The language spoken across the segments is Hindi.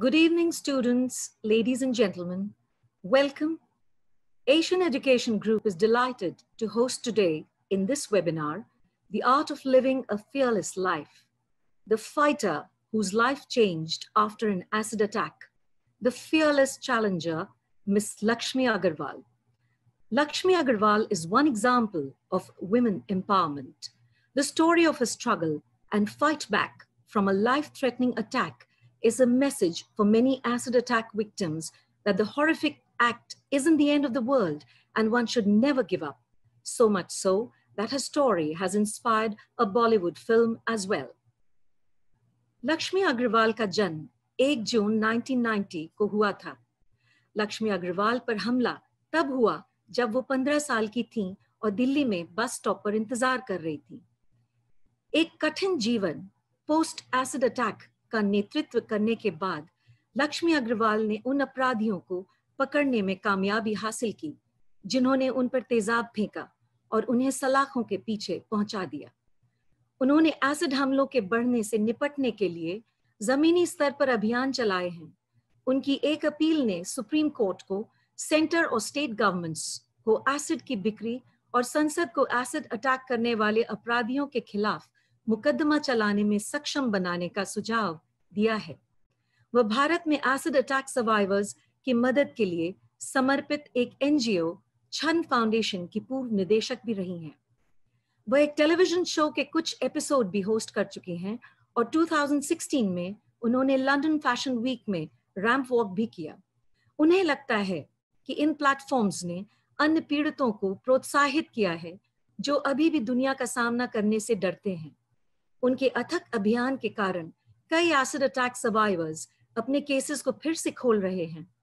Good evening, students, ladies and gentlemen. Welcome. Asian Education Group is delighted to host today in this webinar, The Art of Living a Fearless Life. The fighter whose life changed after an acid attack. The fearless challenger, Miss Lakshmi Agarwal. Lakshmi Agarwal is one example of women empowerment. The story of her struggle and fight back from a life-threatening attack is a message for many acid attack victims that the horrific act isn't the end of the world and one should never give up. So much so that her story has inspired a Bollywood film as well. Lakshmi Agarwal का जन्म 1 जून 1990 को हुआ था लक्ष्मी अग्रवाल पर हमला तब हुआ जब वो 15 साल की थीं और दिल्ली में बस स्टॉप पर इंतजार कर रही थी एक कठिन जीवन पोस्ट एसिड अटैक का नेतृत्व करने के बाद लक्ष्मी अग्रवाल ने उन अपराधियों को पकड़ने में कामयाबी हासिल की, जिन्होंने उन पर तेजाब फेंका और उन्हें सलाखों के पीछे पहुँचा दिया। उन्होंने एसिड हमलों के बढ़ने से निपटने के लिए जमीनी स्तर पर अभियान चलाए हैं। उनकी एक अपील ने सुप्रीम कोर्ट को सेंटर और स्टेट गवर्नमेंट्स को एसिड की बिक्री और संसद को एसिड अटैक करने वाले अपराधियों के खिलाफ मुकदमा चलाने में सक्षम बनाने का सुझाव दिया है। वह भारत में एसिड अटैक सर्वाइवर्स की मदद के लिए समर्पित एक एनजीओ छन फाउंडेशन की पूर्व निदेशक भी रही हैं। वह एक टेलीविज़न शो के कुछ एपिसोड भी होस्ट कर चुकी हैं और 2016 में उन्होंने लंदन फ़ैशन वीक में रैम्प वॉक भी किया। उन्हें लगता है कि इन प्लेटफॉर्म्स ने अन्य पीड़ितों को प्रोत्साहित किया है, जो अभी भी दुनिया का सामना करने से डरते हैं। उनके अथक अभियान के कारण कई एसिड अटैक सर्वाइवर्स अपने केसेस को फिर से खोल रहे हैं।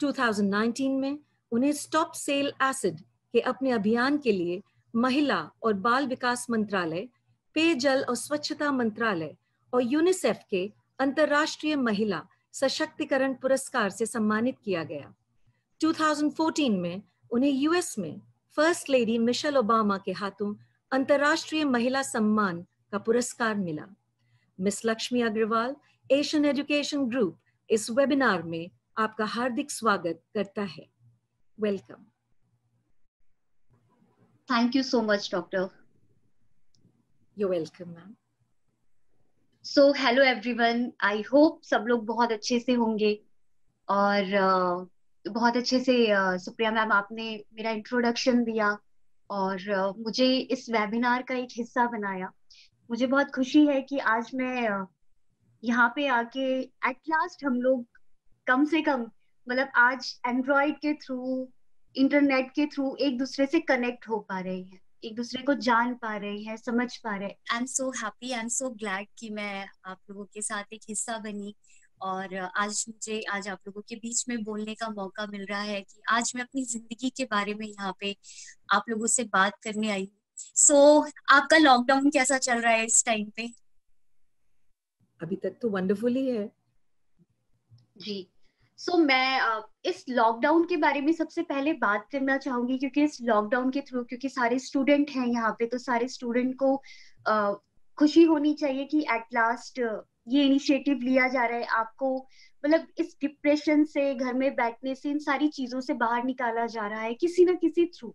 2019 में उन्हें स्टॉप सेल एसिड के अपने अभियान के लिए महिला और बाल विकास मंत्रालय, पेयजल और स्वच्छता मंत्रालय और यूनिसेफ के अंतर्राष्ट्रीय महिला सशक्तिकरण पुरस्कार से सम्मानित किया गया। 2014 में उन्हें यूएस में फ़र्स्ट लेडी मिशेल ओबामा के हाथों अंतर्राष्ट्रीय महिला सम्मान का पुरस्कार मिला। Miss Lakshmi Agarwal Asian education group इस वेबिनार में आपका हार्दिक स्वागत करता है। Welcome thank you so much doctor you welcome ma'am so hello everyone I hope सब लोग बहुत अच्छे से होंगे। और uh, बहुत अच्छे से uh, सुप्रिया मैम आपने मेरा इंट्रोडक्शन दिया। और uh, मुझे इस वेबिनार का एक हिस्सा बनाया। मुझे बहुत खुशी है कि आज मैं यहाँ पे आके एट लास्ट हम लोग कम से कम मतलब आज एंड्रॉइड के थ्रू इंटरनेट के थ्रू एक दूसरे से कनेक्ट हो पा रहे हैं, एक दूसरे को जान पा रहे हैं, समझ पा रहे हैं। I am so happy I am so glad कि मैं आप लोगों के साथ एक हिस्सा बनी और आज मुझे, आज आप लोगों के बीच में बोलने का मौका मिल रहा है कि आज मैं अपनी ज़िंदगी के बारे में यहाँ पे आप लोगों से बात करने आई हूँ। सो so, आपका लॉकडाउन कैसा चल रहा है इस टाइम पे? अभी तक तो वंडरफुल ही है। जी। सो so, मैं इस लॉकडाउन के बारे में सबसे पहले बात करना चाहूँगी क्योंकि इस लॉकडाउन के थ्रू क्योंकि सारे स्टूडेंट हैं यहाँ पे तो सारे स्टूडेंट को खुशी होनी चाहिए कि एट लास्ट ये इनिशिएटिव लिया जा रहा है। आपको मतलब इस डिप्रेशन से घर में बैठने से इन सारी चीज़ों से बाहर निकाला जा रहा है किसी ना किसी थ्रू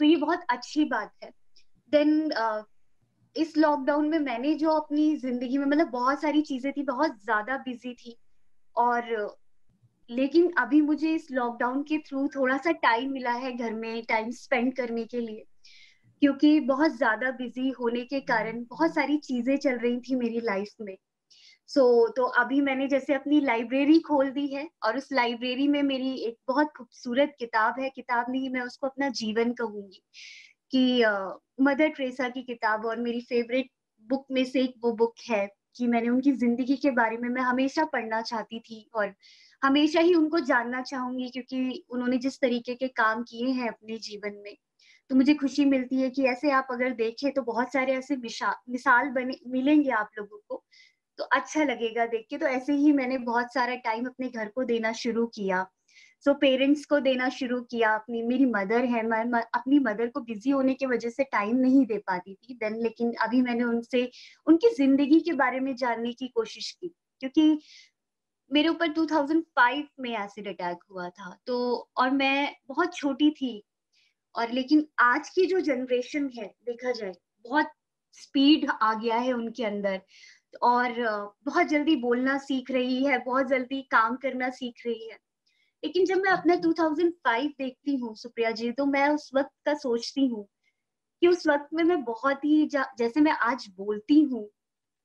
तो ये बहुत अच्छी बात है। देन uh, इस लॉकडाउन में मैंने जो अपनी ज़िंदगी में मतलब बहुत सारी चीज़ें थी बहुत ज़्यादा बिज़ी थी और लेकिन अभी मुझे इस लॉकडाउन के थ्रू थोड़ा सा टाइम मिला है घर में टाइम स्पेंड करने के लिए क्योंकि बहुत ज़्यादा बिज़ी होने के कारण बहुत सारी चीज़ें चल रही थी मेरी लाइफ में। सो so, तो अभी मैंने जैसे अपनी लाइब्रेरी खोल दी है और उस लाइब्रेरी में मेरी एक बहुत खूबसूरत किताब है किताब नहीं मैं उसको अपना जीवन कहूँगी। कि मदर ट्रेसा की किताब और मेरी फेवरेट बुक में से एक वो बुक है कि मैंने उनकी ज़िंदगी के बारे में मैं हमेशा पढ़ना चाहती थी और हमेशा ही उनको जानना चाहूँगी क्योंकि उन्होंने जिस तरीके के काम किए हैं अपने जीवन में। तो मुझे खुशी मिलती है कि ऐसे आप अगर देखें तो बहुत सारे ऐसे मिसाल बने, मिलेंगे आप लोगों को। तो अच्छा लगेगा देख के। तो ऐसे ही मैंने बहुत सारा टाइम अपने घर को देना शुरू किया। सो so, पेरेंट्स को देना शुरू किया अपनी मेरी मदर है मैं अपनी मदर को बिज़ी होने की वजह से टाइम नहीं दे पाती थी देन लेकिन अभी मैंने उनसे उनकी ज़िंदगी के बारे में जानने की कोशिश की क्योंकि मेरे ऊपर 2005 में एसिड अटैक हुआ था। तो और मैं बहुत छोटी थी और लेकिन आज की जो जनरेशन है देखा जाए बहुत स्पीड आ गया है उनके अंदर और बहुत जल्दी बोलना सीख रही है बहुत जल्दी काम करना सीख रही है। लेकिन जब मैं अपना 2005 देखती हूँ, सुप्रिया जी तो मैं उस वक्त का सोचती हूँ कि उस वक्त में मैं बहुत ही जैसे मैं आज बोलती हूँ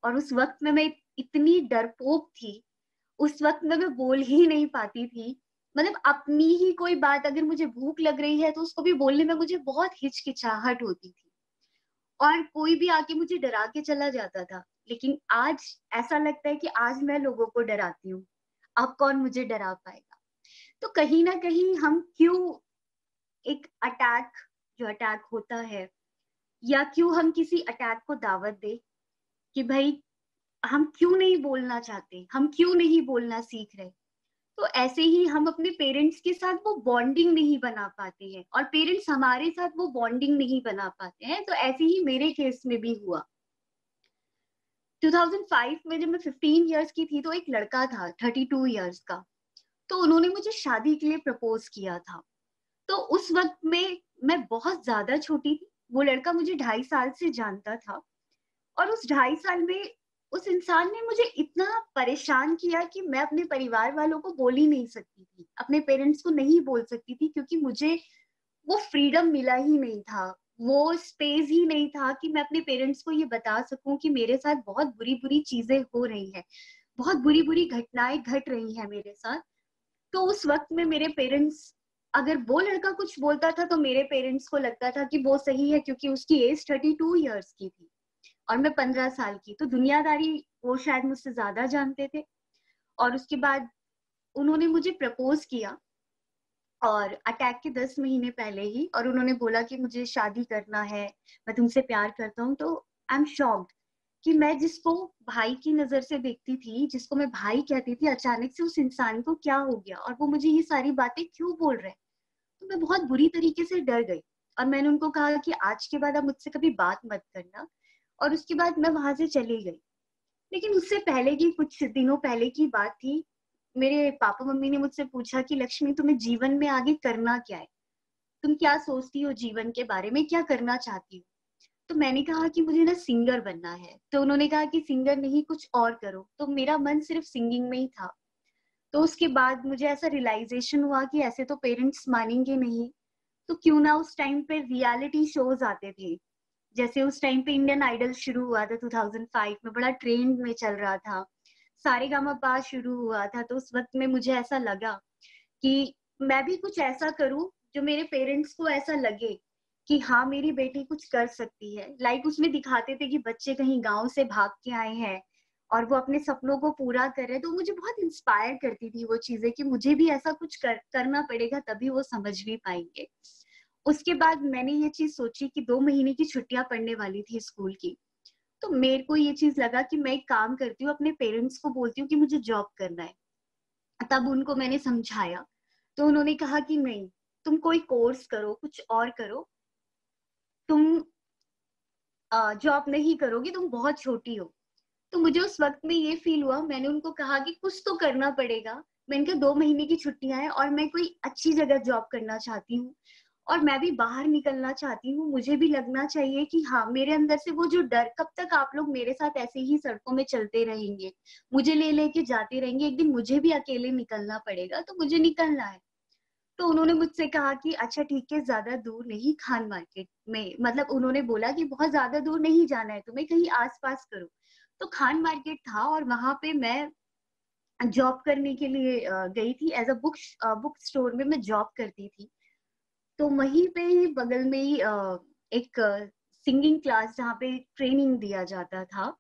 और उस वक्त में मैं इतनी डरपोक थी, उस वक्त में मैं बोल ही नहीं पाती थी। मतलब अपनी ही कोई बात अगर मुझे भूख लग रही है तो उसको भी बोलने में मुझे बहुत हिचकिचाहट होती थी। और कोई भी आके मुझे डरा के चला जाता था। लेकिन आज ऐसा लगता है कि आज मैं लोगों को डराती हूँ। अब कौन मुझे डरा पाएगा? तो कहीं ना कहीं हम क्यों एक अटैक जो अटैक होता है, या क्यों हम किसी अटैक को दावत दे कि भाई, हम क्यों नहीं बोलना चाहते, हम क्यों नहीं बोलना सीख रहे? तो ऐसे ही हम अपने पेरेंट्स के साथ वो बॉन्डिंग नहीं बना पाते हैं, और पेरेंट्स हमारे साथ वो बॉन्डिंग नहीं बना पाते हैं तो ऐसे ही मेरे केस में भी हुआ। 2005 में जब मैं 15 इयर्स की थी तो एक लड़का था 32 इयर्स का। तो उन्होंने मुझे शादी के लिए प्रपोज किया था। तो उस वक्त में मैं बहुत ज़्यादा छोटी थी, वो लड़का मुझे ढाई साल से जानता था और उस ढाई साल में उस इंसान ने मुझे इतना परेशान किया कि मैं अपने परिवार वालों को बोल ही नहीं सकती थी, अपने पेरेंट्स को नहीं बोल सकती थी क्योंकि मुझे वो फ्रीडम मिला ही नहीं था, वो स्पेस ही नहीं था कि मैं अपने पेरेंट्स को ये बता सकूँ कि मेरे साथ बहुत बुरी बुरी चीज़ें हो रही हैं, बहुत बुरी बुरी घटनाएँ घट रही हैं मेरे साथ। तो उस वक्त में मेरे पेरेंट्स अगर वो लड़का कुछ बोलता था तो मेरे पेरेंट्स को लगता था कि वो सही है, क्योंकि उसकी एज थर्टी टू ईयर्स की थी और मैं पंद्रह साल की। तो दुनियादारी वो शायद मुझसे ज़्यादा जानते थे। और उसके बाद उन्होंने मुझे प्रपोज किया और अटैक के दस महीने पहले ही और उन्होंने बोला कि मुझे शादी करना है, मैं तुमसे प्यार करता हूँ। तो आई एम शॉक्ड कि मैं जिसको भाई की नज़र से देखती थी, जिसको मैं भाई कहती थी, अचानक से उस इंसान को क्या हो गया और वो मुझे ये सारी बातें क्यों बोल रहे तो मैं बहुत बुरी तरीके से डर गई और मैंने उनको कहा कि आज के बाद आप मुझसे कभी बात मत करना और उसके बाद मैं वहाँ से चली गई। लेकिन उससे पहले की, कुछ दिनों पहले की बात थी, मेरे पापा मम्मी ने मुझसे पूछा कि, लक्ष्मी, तुम्हें जीवन में आगे करना क्या है? तुम क्या सोचती हो जीवन के बारे में? क्या करना चाहती हो? तो मैंने कहा कि मुझे ना सिंगर बनना है। तो उन्होंने कहा कि सिंगर नहीं, कुछ और करो। तो मेरा मन सिर्फ़ सिंगिंग में ही था। तो उसके बाद मुझे ऐसा रियलाइजेशन हुआ कि ऐसे तो पेरेंट्स मानेंगे नहीं। तो क्यों ना उस टाइम पे रियलिटी शोज़ आते थे। जैसे उस टाइम पे इंडियन आइडल शुरू हुआ था 2005 में, बड़ा ट्रेंड में चल रहा था। सारे गामा पास शुरू हुआ था। तो उस वक्त में मुझे ऐसा लगा कि मैं भी कुछ ऐसा करूँ जो मेरे पेरेंट्स को ऐसा लगे। कि हाँ मेरी बेटी कुछ कर सकती है। लाइक like उसमें दिखाते थे कि बच्चे कहीं गाँव से भाग के आए हैं और वो अपने सपनों को पूरा कर रहे तो मुझे बहुत इंस्पायर करती थी वो चीज़ें कि मुझे भी ऐसा कुछ कर, करना पड़ेगा तभी वो समझ भी पाएँगे। उसके बाद मैंने ये चीज़ सोची कि दो महीने की छुट्टियाँ पड़ने वाली थी स्कूल की तो मेरे को ये चीज़ लगा कि मैं एक काम करती हूँ अपने पेरेंट्स को बोलती हूँ कि मुझे जॉब करना है। तब उनको मैंने समझाया तो उन्होंने कहा कि नहीं तुम कोई कोर्स करो कुछ और करो तुम जॉब नहीं करोगी, तुम बहुत छोटी हो। तो मुझे उस वक्त में ये फील हुआ, मैंने उनको कहा कि कुछ तो करना पड़ेगा। मैंने कहा, दो महीने की छुट्टियाँ हैं और मैं कोई अच्छी जगह जॉब करना चाहती हूँ और मैं भी बाहर निकलना चाहती हूँ। मुझे भी लगना चाहिए कि हाँ मेरे अंदर से वो जो डर, कब तक आप लोग मेरे साथ ऐसे ही सड़कों में चलते रहेंगे? मुझे ले लेके जाते रहेंगे। एक दिन मुझे भी अकेले निकलना पड़ेगा तो मुझे निकलना है। तो उन्होंने मुझसे कहा कि अच्छा ठीक है, ज़्यादा दूर नहीं खान मार्केट में। मतलब उन्होंने बोला कि, बहुत ज़्यादा दूर नहीं जाना है, तुम्हें कहीं आसपास करो। तो खान मार्केट था और वहाँ पे मैं जॉब करने के लिए गई थी। As a book book store में मैं जॉब करती थी। तो वहीं पे ही बगल में ही एक सिंगिंग क्लास जहाँ पे ट्रेनिंग दिया जाता था।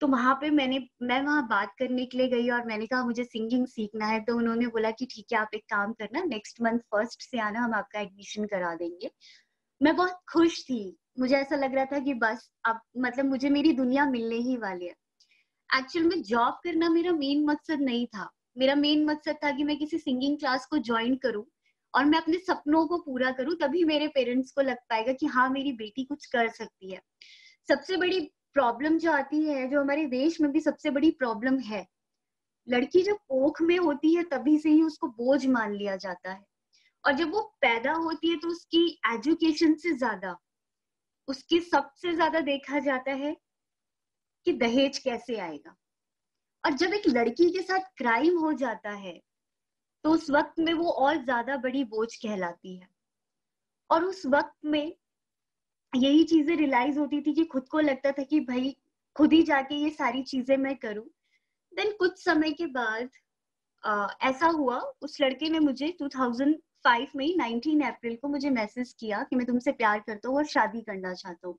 तो वहाँ पे मैंने, मैं वहाँ बात करने के लिए गई और मैंने कहा, मुझे सिंगिंग सीखना है। तो उन्होंने बोला कि, ठीक है, आप एक काम करना नेक्स्ट मंथ फ़र्स्ट से आना, हम आपका एडमिशन करा देंगे। मैं बहुत खुश थी। मुझे ऐसा लग रहा था कि बस, अब मतलब मुझे मेरी दुनिया मिलने ही वाली है। एक्चुअल में जॉब करना मेरा मेन मकसद नहीं था। मेरा मेन मकसद था कि मैं किसी सिंगिंग क्लास को ज्वाइन करूँ और मैं अपने सपनों को पूरा करूँ, तभी मेरे पेरेंट्स को लग पाएगा कि हाँ मेरी बेटी कुछ कर सकती है। सबसे बड़ी प्रॉब्लम जो आती है, जो हमारे देश में भी सबसे बड़ी प्रॉब्लम है, लड़की जब कोख में होती है, तभी से ही उसको बोझ मान लिया जाता है। और जब वो पैदा होती है तो उसकी एजुकेशन से ज़्यादा, उसकी सबसे ज़्यादा देखा जाता है कि दहेज कैसे आएगा। और जब एक लड़की के साथ क्राइम हो जाता है तो उस वक्त में वो और ज़्यादा बड़ी बोझ कहलाती है। और उस वक्त में यही चीज़ें रियलाइज़ होती थी कि खुद को लगता था कि भाई खुद ही जाके ये सारी चीज़ें मैं करूँ। देन कुछ समय के बाद आ, ऐसा हुआ उस लड़के ने मुझे 2005 में 19 अप्रैल को मुझे मैसेज किया कि मैं तुमसे प्यार करता हूँ और शादी करना चाहता हूँ।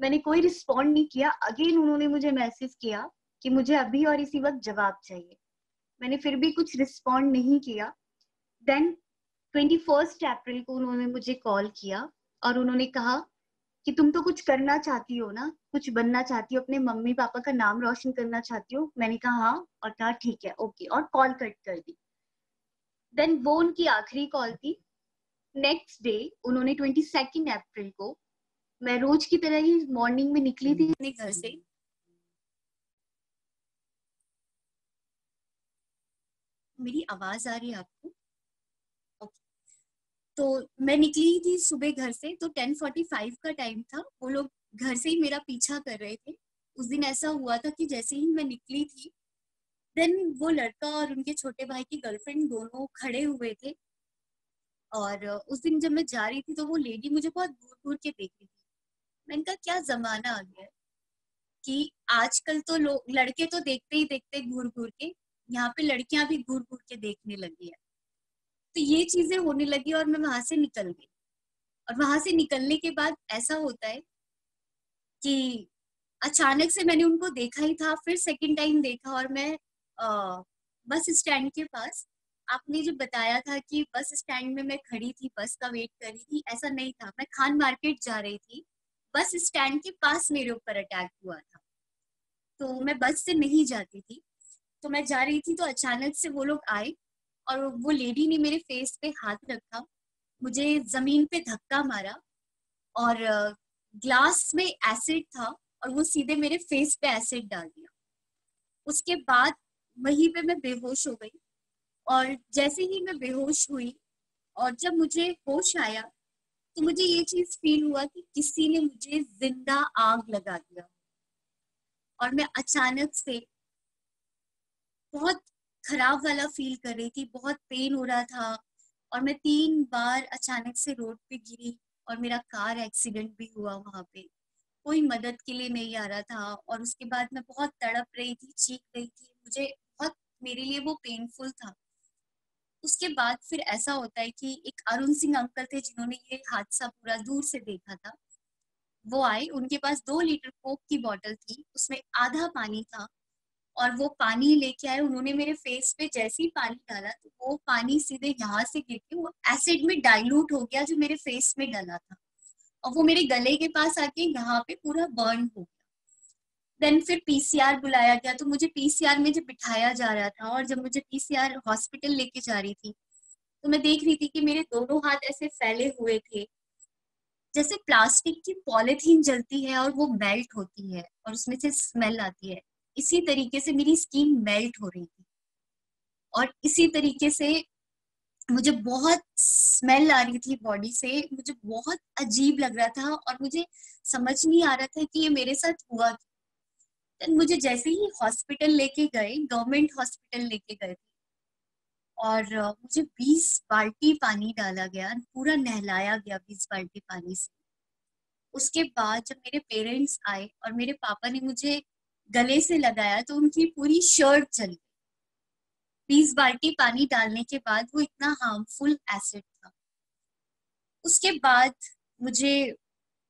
मैंने कोई रिस्पॉन्ड नहीं किया। अगेन उन्होंने मुझे मैसेज किया कि मुझे अभी और इसी वक्त जवाब चाहिए। मैंने फिर भी कुछ रिस्पॉन्ड नहीं किया। देन ट्वेंटी फ़र्स्ट अप्रैल को उन्होंने मुझे कॉल किया और उन्होंने कहा कि तुम तो कुछ करना चाहती हो ना? कुछ बनना चाहती हो? अपने मम्मी पापा का नाम रोशन करना चाहती हो? मैंने कहा हाँ। और कहा, ठीक है, ओके। और कॉल कट कर दी। देन वो उनकी आखिरी कॉल थी। नेक्स्ट डे उन्होंने ट्वेंटी सेकेंड अप्रैल को, मैं रोज की तरह ही मॉर्निंग में निकली थी। अपने घर से मेरी आवाज़ आ रही है आपको? तो मैं निकली थी सुबह घर से तो 10:45 का टाइम था। वो लोग घर से ही मेरा पीछा कर रहे थे। उस दिन ऐसा हुआ था कि जैसे ही मैं निकली थी देन वो लड़का और उनके छोटे भाई की गर्लफ्रेंड दोनों खड़े हुए थे। और उस दिन जब मैं जा रही थी तो वो लेडी मुझे बहुत दूर दूर के देख रही थी। मैंने कहा, क्या जमाना आ गया कि आजकल तो लोग लड़के तो देखते ही देखते घूर घूर के, यहाँ पे लड़कियाँ भी घूर घूर के देखने लगी है। तो ये चीज़ें होने लगी और मैं वहाँ से निकल गई। और वहाँ से निकलने के बाद ऐसा होता है कि अचानक से मैंने उनको देखा ही था फिर सेकंड टाइम देखा और मैं आ, बस स्टैंड के पास आपने जो बताया था कि बस स्टैंड में मैं खड़ी थी बस का वेट कर रही थी ऐसा नहीं था। मैं खान मार्केट जा रही थी बस स्टैंड के पास मेरे ऊपर अटैक हुआ था। तो मैं बस से नहीं जाती थी तो मैं जा रही थी तो अचानक से वो लोग आए और वो लेडी ने मेरे फेस पे हाथ रखा, मुझे ज़मीन पे धक्का मारा और ग्लास में एसिड था और वो सीधे मेरे फेस पे एसिड डाल दिया। उसके बाद वहीं पे मैं बेहोश हो गई और जैसे ही मैं बेहोश हुई और जब मुझे होश आया तो मुझे ये चीज़ फील हुआ कि किसी ने मुझे ज़िंदा आग लगा दिया। और मैं अचानक से बहुत खराब वाला फील कर रही थी, बहुत पेन हो रहा था और मैं तीन बार अचानक से रोड पे गिरी और मेरा कार एक्सीडेंट भी हुआ वहाँ पे। कोई मदद के लिए नहीं आ रहा था और उसके बाद मैं बहुत तड़प रही थी, चीख रही थी। मुझे बहुत, मेरे लिए वो पेनफुल था। उसके बाद फिर ऐसा होता है कि एक अरुण सिंह अंकल थे जिन्होंने ये हादसा पूरा दूर से देखा था। वो आए, उनके पास दो लीटर कोक की बोतल थी, उसमें आधा पानी था और वो पानी लेके आए, उन्होंने मेरे फेस पे जैसे ही पानी डाला तो वो पानी सीधे यहाँ से गिर के वो एसिड में डाइल्यूट हो गया जो मेरे फेस में डला था। और वो मेरे गले के पास आके यहाँ पे पूरा बर्न हो गया। देन फिर पीसीआर बुलाया गया तो मुझे पीसीआर में जब बिठाया जा रहा था और जब मुझे पीसीआर हॉस्पिटल लेके जा रही थी तो मैं देख रही थी कि मेरे दोनों हाथ ऐसे फैले हुए थे। जैसे प्लास्टिक की पॉलिथीन जलती है और वो मेल्ट होती है और उसमें से स्मेल आती है। इसी तरीके से मेरी स्किन मेल्ट हो रही थी। और इसी तरीके से मुझे बहुत स्मेल आ रही थी बॉडी से, मुझे बहुत अजीब लग रहा था और मुझे समझ नहीं आ रहा था कि ये मेरे साथ हुआ देन मुझे जैसे ही हॉस्पिटल लेके गए गवर्नमेंट हॉस्पिटल लेके गए थे और मुझे 20 बाल्टी पानी डाला गया, पूरा नहलाया गया 20 बाल्टी पानी से। उसके बाद जब मेरे पेरेंट्स आए और मेरे पापा ने मुझे गले से लगाया तो उनकी पूरी शर्ट चल गई। बीस बाल्टी पानी डालने के बाद वो इतना हार्मफुल एसिड था। उसके बाद मुझे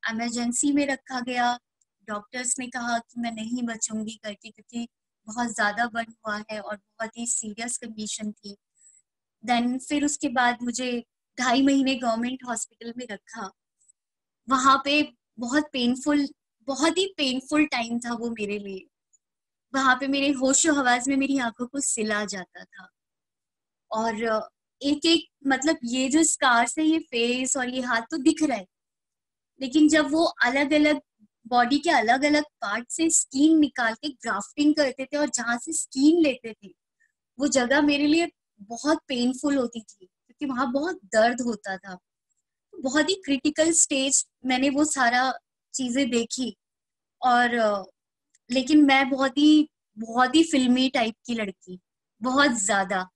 इमरजेंसी में रखा गया। डॉक्टर्स ने कहा कि मैं नहीं बचूँगी करके क्योंकि बहुत ज़्यादा बर्न हुआ है और बहुत ही सीरियस कंडीशन थी। देन फिर उसके बाद मुझे ढाई महीने गवर्नमेंट हॉस्पिटल में रखा। वहाँ पे बहुत पेनफुल बहुत ही पेनफुल टाइम था वो मेरे लिए। वहाँ पे मेरे होशो हवाज में मेरी आँखों को सिला जाता था। और एक एक मतलब ये जो स्कार्स है, ये फेस और ये हाथ तो दिख रहा है। लेकिन जब वो अलग अलग बॉडी के अलग अलग पार्ट से स्कीन निकाल के ग्राफ्टिंग करते थे और जहाँ से स्कीन लेते थे, वो जगह मेरे लिए बहुत पेनफुल होती थी, क्योंकि वहाँ बहुत दर्द होता था। बहुत ही क्रिटिकल स्टेज मैंने वो सारा चीज़ें देखी और लेकिन मैं बहुत ही बहुत ही फिल्मी टाइप की लड़की, बहुत ज़्यादा।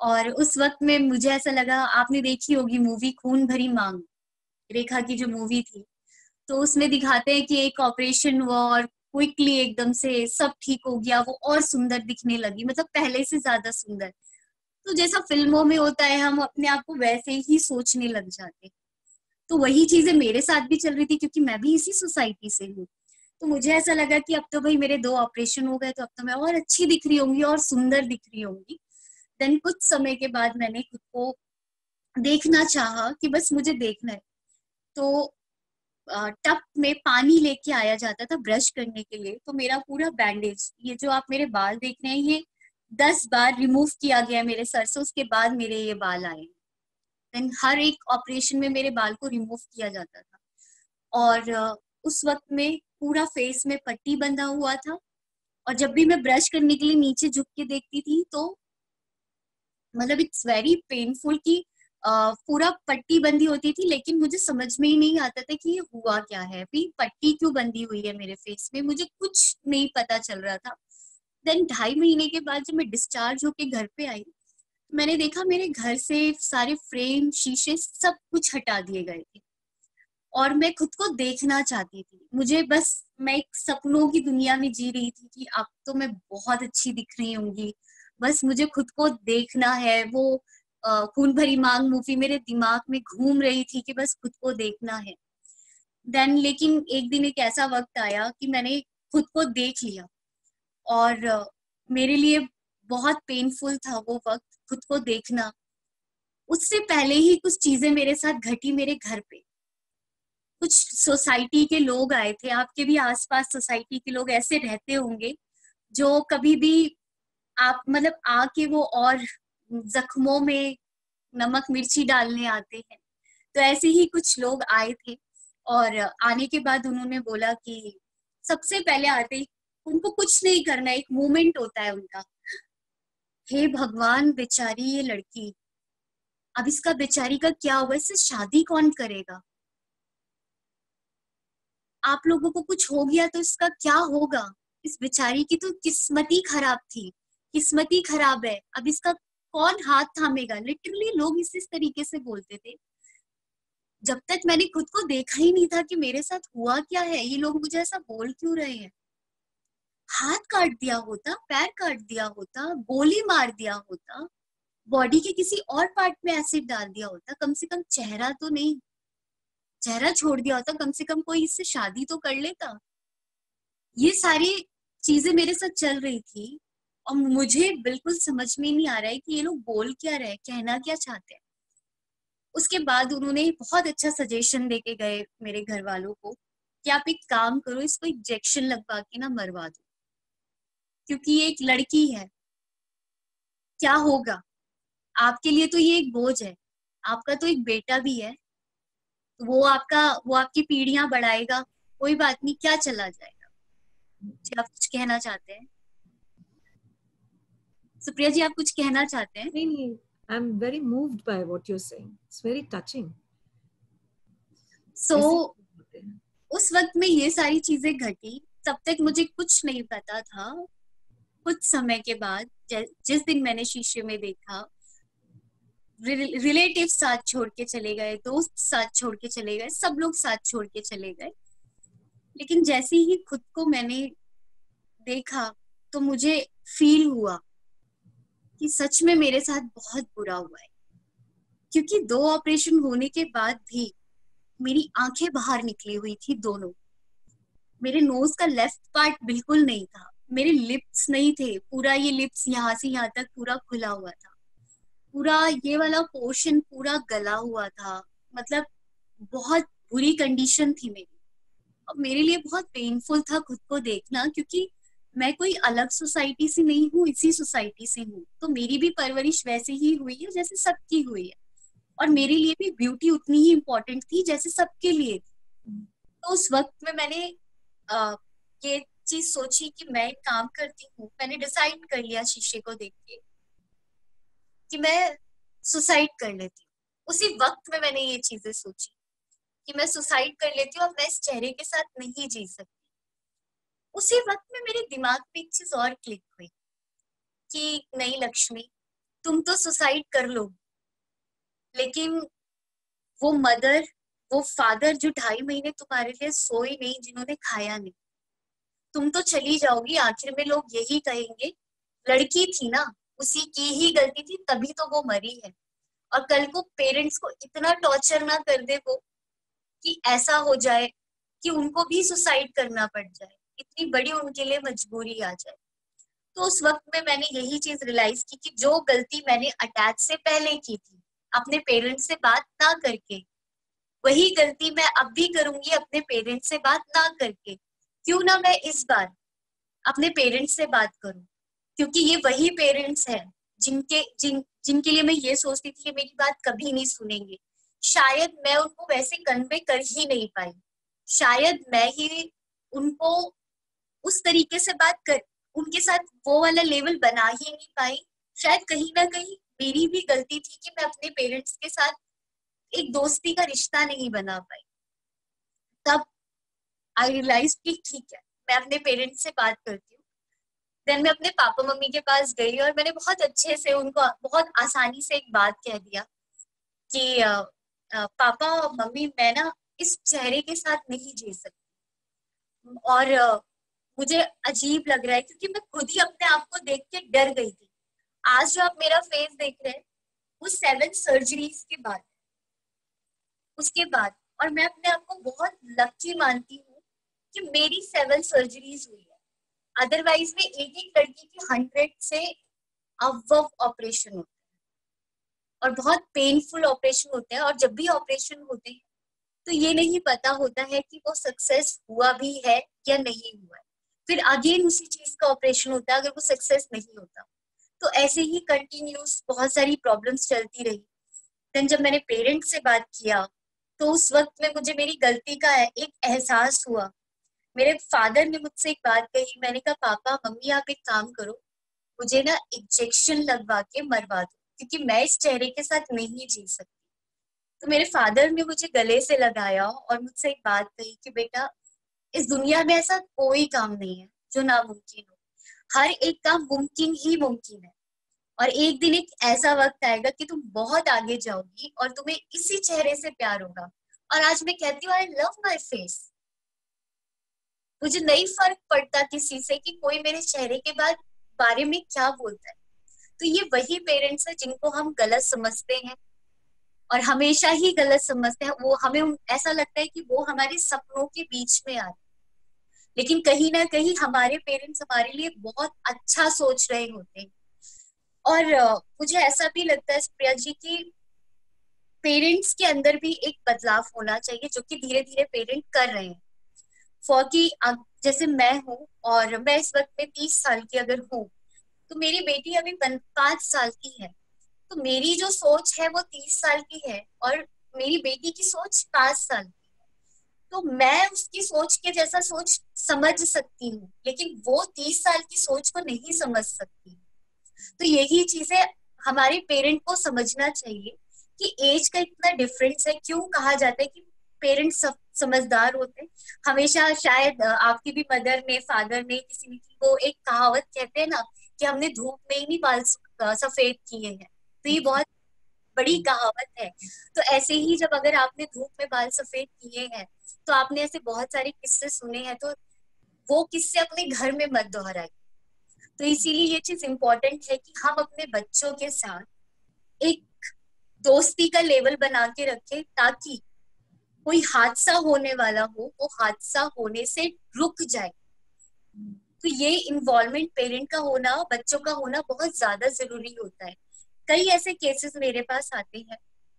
और उस वक्त में मुझे ऐसा लगा, आपने देखी होगी मूवी खून भरी मांग, रेखा की जो मूवी थी। तो उसमें दिखाते हैं कि एक ऑपरेशन हुआ और क्विकली एकदम से सब ठीक हो गया, वो और सुंदर दिखने लगी मतलब पहले से ज़्यादा सुंदर। तो जैसा फ़िल्मों में होता है, हम अपने आप को वैसे ही सोचने लग जाते तो वही चीज़ें मेरे साथ भी चल रही थी, क्योंकि मैं भी इसी सोसाइटी से हूँ। तो मुझे ऐसा लगा कि अब तो भाई मेरे दो ऑपरेशन हो गए तो अब तो मैं और अच्छी दिख रही होंगी और सुंदर दिख रही होंगी। देन कुछ समय के बाद मैंने खुद को देखना चाहा कि बस मुझे देखना है। तो टप में पानी लेके आया जाता था ब्रश करने के लिए तो मेरा पूरा बैंडेज ये जो आप मेरे बाल देख रहे हैं, ये दस बार रिमूव किया गया मेरे सर से उसके बाद मेरे ये बाल आए देन हर एक ऑपरेशन में मेरे बाल को रिमूव किया जाता था। और उस वक्त में पूरा फेस में पट्टी बंधा हुआ था। और जब भी मैं ब्रश करने के लिए नीचे झुक के देखती थी तो मतलब इट्स वेरी पेनफुल कि पूरा पट्टी बंदी होती थी, लेकिन मुझे समझ में ही नहीं आता था कि ये हुआ क्या है। भी पट्टी क्यों बंदी हुई है मेरे फेस में? मुझे कुछ नहीं पता चल रहा था। देन ढाई महीने के बाद जब मैं डिस्चार्ज होके घर पे आई मैंने देखा मेरे घर से सारे फ्रेम, शीशे सब कुछ हटा दिए गए थे। और मैं खुद को देखना चाहती थी। मुझे बस मैं एक सपनों की दुनिया में जी रही थी कि अब तो मैं बहुत अच्छी दिख रही होंगी। बस मुझे खुद को देखना है। वो खून भरी मांग मूवी मेरे दिमाग में घूम रही थी कि बस खुद को देखना है। देन लेकिन एक दिन एक ऐसा वक्त आया कि मैंने खुद को देख लिया। और मेरे लिए बहुत पेनफुल था वो वक्त। खुद को देखना, उससे पहले ही कुछ चीज़ें मेरे साथ घटी मेरे घर पे। कुछ सोसाइटी के लोग आए थे, आपके भी आसपास सोसाइटी के लोग ऐसे रहते होंगे, जो कभी भी आप मतलब आके वो और जख्मों में नमक, मिर्ची डालने आते हैं। तो ऐसे ही कुछ लोग आए थे और आने के बाद उन्होंने बोला कि सबसे पहले आते ही उनको कुछ नहीं करना, एक मोमेंट होता है उनका। हे भगवान, बेचारी ये लड़की। अब इसका बेचारी का क्या होगा? इससे शादी कौन करेगा? आप लोगों को कुछ हो गया तो इसका क्या होगा? इस बेचारी की तो किस्मत ही खराब थी। किस्मत ही खराब है। अब इसका कौन हाथ थामेगा? लिटरली लोग इस इस तरीके से बोलते थे। जब तक मैंने खुद को देखा ही नहीं था कि मेरे साथ हुआ क्या है, ये लोग मुझे ऐसा बोल क्यों रहे हैं? हाथ काट दिया होता, पैर काट दिया होता, गोली मार दिया होता बॉडी के किसी और पार्ट में एसिड डाल दिया होता, कम से कम चेहरा तो नहीं। चेहरा छोड़ दिया होता, कम से कम कोई इससे शादी तो कर लेता। ये सारी चीज़ें मेरे साथ चल रही थी, और मुझे बिल्कुल समझ में नहीं आ रहा है कि ये लोग बोल क्या रहे कहना क्या चाहते हैं। उसके बाद उन्होंने बहुत अच्छा सजेशन देके गए मेरे घर वालों को कि आप एक काम करो, इसको इंजेक्शन लगवा के ना मरवा दो। क्योंकि ये एक लड़की है। क्या होगा? आपके लिए तो ये एक बोझ है। आपका तो एक बेटा भी है। वो आपका वो आपकी पीढ़ियाँ बढ़ाएगा। कोई बात नहीं क्या चला जाएगा? जी आप कुछ कहना चाहते हैं? सुप्रिया जी आप कुछ कहना चाहते हैं? नहीं नहीं I am very moved by what you are saying it's very touching so उस वक्त में ये सारी चीज़ें घटी। तब तक मुझे कुछ नहीं पता था। कुछ समय के बाद जिस दिन मैंने शीशे में देखा रिलेटिव साथ छोड़ के चले गए, दोस्त साथ छोड़ के चले गए, सब लोग साथ छोड़ के चले गए। लेकिन जैसे ही खुद को मैंने देखा तो मुझे फील हुआ कि सच में मेरे साथ बहुत बुरा हुआ है। क्योंकि दो ऑपरेशन होने के बाद भी मेरी आँखें बाहर निकली हुई थी दोनों। मेरे नोज़ का लेफ़्ट पार्ट बिल्कुल नहीं था। मेरे लिप्स नहीं थे पूरा ये लिप्स यहाँ से यहाँ तक पूरा खुला हुआ था। पूरा ये वाला पोर्शन पूरा गला हुआ था। मतलब बहुत बुरी कंडीशन थी मेरी। और मेरे लिए बहुत पेनफुल था खुद को देखना क्योंकि मैं कोई अलग सोसाइटी से नहीं हूँ इसी सोसाइटी से हूँ। तो मेरी भी परवरिश वैसे ही हुई है जैसे सबकी हुई है। और मेरे लिए भी ब्यूटी उतनी ही इम्पोर्टेंट थी जैसे सबके लिए तो उस वक्त में मैंने आ, ये चीज़ सोची कि मैं एक काम करती हूँ। मैंने डिसाइड कर लिया शीशे को देख के कि मैं सुसाइड कर लेती हूँ। उसी वक्त में मैंने ये चीज़ें सोची कि मैं सुसाइड कर लेती हूँ और मैं इस चेहरे के साथ नहीं जी सकती। उसी वक्त में मेरे दिमाग में एक चीज़ और क्लिक हुई कि नहीं लक्ष्मी, तुम तो सुसाइड कर लो। लेकिन वो मदर वो फादर जो ढाई महीने तुम्हारे लिए सोए नहीं, जिन्होंने खाया नहीं तुम तो चली जाओगी, आखिर में लोग यही कहेंगे, लड़की थी ना, उसी की ही गलती थी, तभी तो वो मरी है। और कल को पेरेंट्स को इतना टॉर्चर ना कर दे वो, कि ऐसा हो जाए, कि उनको भी सुसाइड करना पड़ जाए। इतनी बड़ी उनके लिए मजबूरी आ जाए। तो उस वक्त में मैंने यही चीज़ रियलाइज़ की कि जो गलती मैंने अटैच से पहले की थी, अपने पेरेंट्स से बात ना करके, वही गलती मैं अब भी करूँगी, अपने पेरेंट्स से बात ना करके। क्यों ना मैं इस बार अपने पेरेंट्स से बात करूँ? क्योंकि ये वही पेरेंट्स हैं जिनके, जिन, जिनके लिए मैं ये सोचती थी कि मेरी बात कभी नहीं सुनेंगे। शायद मैं उनको वैसे कन्वे कर ही नहीं पाई। शायद मैं ही उनको उस तरीके से बात कर, उनके साथ वो वाला लेवल बना ही नहीं पाई। शायद कहीं ना कहीं मेरी भी गलती थी कि मैं अपने पेरेंट्स के साथ एक दोस्ती का रिश्ता नहीं बना पाई। तब आई रियलाइज़ कि ठीक है, मैं अपने पेरेंट्स से बात करती हूँ। देन मैं अपने पापा मम्मी के पास गई और मैंने बहुत अच्छे से उनको, बहुत आसानी से एक बात कह दिया कि पापा मम्मी मैं ना इस चेहरे के साथ नहीं जी सकती। और मुझे अजीब लग रहा है क्योंकि मैं खुद ही अपने आप को देख के डर गई थी। आज जो आप मेरा फेस देख रहे हैं, वो सेवन सर्जरीज के बाद उसके बाद, और मैं अपने आप को बहुत लकी मानती हूँ। कि मेरी सेवन सर्जरीज हुई है। अदरवाइज़ में एक एक लड़की की हंड्रेड से अब ऑपरेशन होते हैं। और बहुत पेनफुल ऑपरेशन होते हैं और जब भी ऑपरेशन होते हैं तो ये नहीं पता होता है कि वो सक्सेस हुआ भी है या नहीं हुआ है। फिर अगेन उसी चीज़ का ऑपरेशन होता है, अगर वो सक्सेस नहीं होता। तो ऐसे ही कंटिन्यूस बहुत सारी प्रॉब्लम्स चलती रही। देन जब मैंने पेरेंट्स से बात किया तो उस वक्त में मुझे मेरी गलती का एक एहसास हुआ मेरे फादर ने मुझसे एक बात कही। मैंने कहा, पापा, मम्मी, आप एक काम करो। मुझे ना इंजेक्शन लगवा के मरवा दो, क्योंकि मैं इस चेहरे के साथ नहीं जी सकती। तो मेरे फादर ने मुझे गले से लगाया और मुझसे एक बात कही कि, बेटा, इस दुनिया में ऐसा कोई काम नहीं है, जो नामुमकिन हो। हर एक काम मुमकिन ही मुमकिन है। और एक दिन एक ऐसा वक्त आएगा कि तुम बहुत आगे जाओगी और तुम्हें इसी चेहरे से प्यार होगा। और आज मैं कहती हूँ आई लव माई फेस मुझे नहीं फ़र्क पड़ता किसी से कि कोई मेरे चेहरे के बाद, बारे में क्या बोलता है। तो ये वही पेरेंट्स है जिनको हम गलत समझते हैं। और हमेशा ही गलत समझते हैं। वो हमें ऐसा लगता है कि वो हमारे सपनों के बीच में आ रहे लेकिन कहीं ना कहीं हमारे पेरेंट्स हमारे लिए बहुत अच्छा सोच रहे होते हैं। और मुझे ऐसा भी लगता है प्रिया जी की पेरेंट्स के अंदर भी एक बदलाव होना चाहिए जो कि धीरे धीरे पेरेंट कर रहे हैं। फॉर की जैसे मैं हूँ और मैं इस वक्त में तीस साल की अगर हूँ तो मेरी बेटी अभी पाँच साल की है। तो मेरी जो सोच है वो तीस साल की है और मेरी बेटी की सोच पाँच साल की तो मैं उसकी सोच के जैसा सोच समझ सकती हूँ, लेकिन वो तीस साल की सोच को नहीं समझ सकती। तो यही चीज़ें हमारे पेरेंट को समझना चाहिए कि एज का इतना डिफरेंस है, क्यों कहा जाता है कि पेरेंट्स सब समझदार होते हैं। हमेशा शायद आपकी भी मदर ने फादर ने किसी ने वो एक कहावत कहते हैं ना कि हमने धूप में ही नहीं बाल सफ़ेद किए हैं। तो ये बहुत बड़ी कहावत है। तो ऐसे ही जब अगर आपने धूप में बाल सफ़ेद किए हैं तो आपने ऐसे बहुत सारे किस्से सुने हैं तो वो किस्से अपने घर में मत दोहराइए। तो इसीलिए ये चीज़ इम्पोर्टेंट है कि हम अपने बच्चों के साथ एक दोस्ती का लेवल बना के रखें, ताकि कोई हादसा होने वाला हो, वो हादसा होने से रुक जाए। तो ये इन्वॉल्वमेंट पेरेंट का होना, बच्चों का होना बहुत ज़्यादा ज़रूरी होता है। कई ऐसे केसेस मेरे पास आते हैं,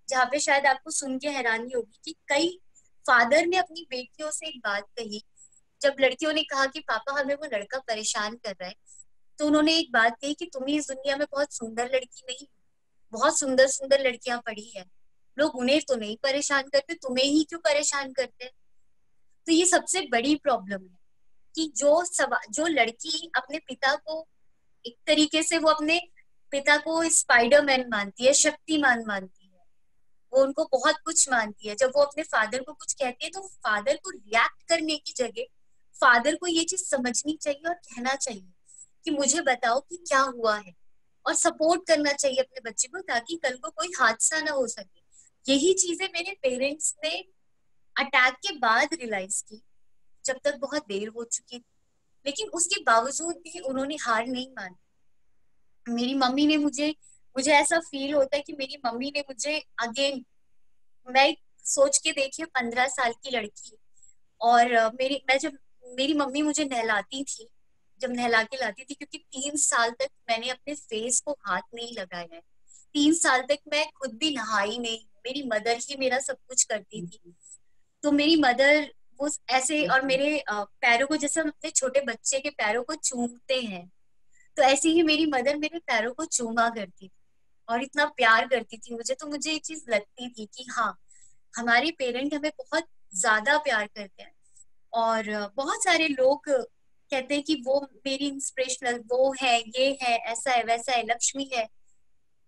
जहाँ पे शायद आपको सुन के हैरानी होगी कि कई फादर ने अपनी बेटियों से एक बात कही। जब लड़कियों ने कहा कि, पापा, हमें वो लड़का परेशान कर रहा है। तो उन्होंने एक बात कही कि तुम्हें इस दुनिया में बहुत सुंदर लड़की नहीं बहुत सुंदर सुंदर लड़कियाँ पढ़ी है। लोग उन्हें तो नहीं परेशान करते, तुम्हें ही क्यों परेशान करते? तो ये सबसे बड़ी प्रॉब्लम है कि जो सवा जो लड़की अपने पिता को एक तरीके से वो अपने पिता को स्पाइडरमैन मानती है, शक्तिमान मानती है। वो उनको बहुत कुछ मानती है। जब वो अपने फादर को कुछ कहती है तो फादर को रिएक्ट करने की जगह फादर को ये चीज़ समझनी चाहिए और कहना चाहिए कि मुझे बताओ कि क्या हुआ है और सपोर्ट करना चाहिए अपने बच्चे को ताकि कल को कोई हादसा ना हो सके। यही चीज़ें मेरे पेरेंट्स ने अटैक के बाद रियलाइज़ की, जब तक बहुत देर हो चुकी थी। लेकिन उसके बावजूद भी उन्होंने हार नहीं मानी। मेरी मम्मी ने मुझे मुझे ऐसा फील होता है कि मेरी मम्मी ने मुझे अगेन मैं सोच के देखिए, पंद्रह साल की लड़की और मेरी, मैं जब, मेरी मम्मी मुझे नहलाती थी, जब नहला के लाती थी, क्योंकि तीन साल तक मैंने अपने फेस को हाथ नहीं लगाया है। तीन साल तक मैं खुद भी नहाई नहीं। मेरी मदर ही मेरा सब कुछ करती थी। तो मेरी मदर वो ऐसे और मेरे पैरों को जैसे हम अपने छोटे बच्चे के पैरों को चूमते हैं तो ऐसे ही मेरी मदर मेरे पैरों को चूमा करती थी और इतना प्यार करती थी मुझे। तो मुझे ये चीज़ लगती थी कि हाँ हमारे पेरेंट हमें बहुत ज़्यादा प्यार करते हैं और बहुत सारे लोग कहते हैं कि वो मेरी इंस्पिरेशनल वो है ये है ऐसा है वैसा है लक्ष्मी है।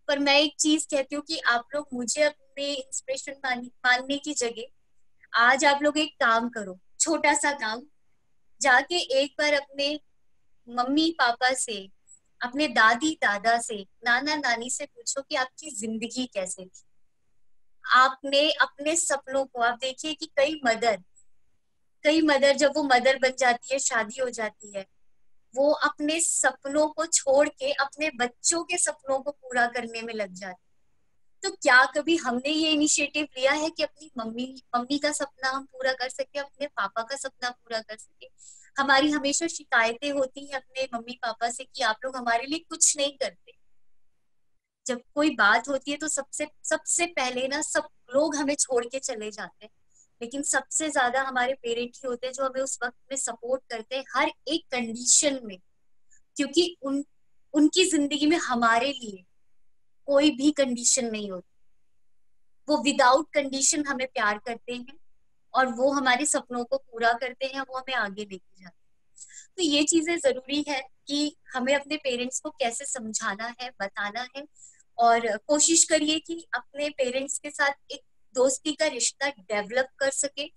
पर मैं एक चीज़ कहती हूँ कि आप लोग मुझे अपने इंस्पिरेशन मानने की जगह आज आप लोग एक काम करो, छोटा सा काम। जाके एक बार अपने मम्मी पापा से, अपने दादी दादा से, नाना नानी से पूछो कि आपकी ज़िंदगी कैसे थी। आपने अपने सपनों को, आप देखिए कि कई मदर कई मदर जब वो मदर बन जाती है, शादी हो जाती है वो अपने सपनों को छोड़ के, अपने बच्चों के सपनों को पूरा करने में लग जाती तो क्या कभी हमने ये इनिशिएटिव लिया है कि अपनी मम्मी मम्मी का सपना हम पूरा कर सके, अपने पापा का सपना पूरा कर सके? हमारी हमेशा शिकायतें होती हैं अपने मम्मी, पापा से कि आप लोग हमारे लिए कुछ नहीं करते। जब कोई बात होती है तो सबसे सबसे पहले ना सब लोग हमें छोड़ के चले जाते हैं। लेकिन सबसे ज़्यादा हमारे पेरेंट ही होते हैं जो हमें उस वक्त में सपोर्ट करते हैं हर एक कंडीशन में, क्योंकि उन, उनकी ज़िंदगी में हमारे लिए कोई भी कंडीशन नहीं होती। वो विदाउट कंडीशन हमें प्यार करते हैं और वो हमारे सपनों को पूरा करते हैं, वो हमें आगे लेके जाते हैं। तो ये चीज़ें ज़रूरी है कि हमें अपने पेरेंट्स को कैसे समझाना है, बताना है और कोशिश करिए कि अपने पेरेंट्स के साथ एक दोस्ती का रिश्ता डेवलप कर सके।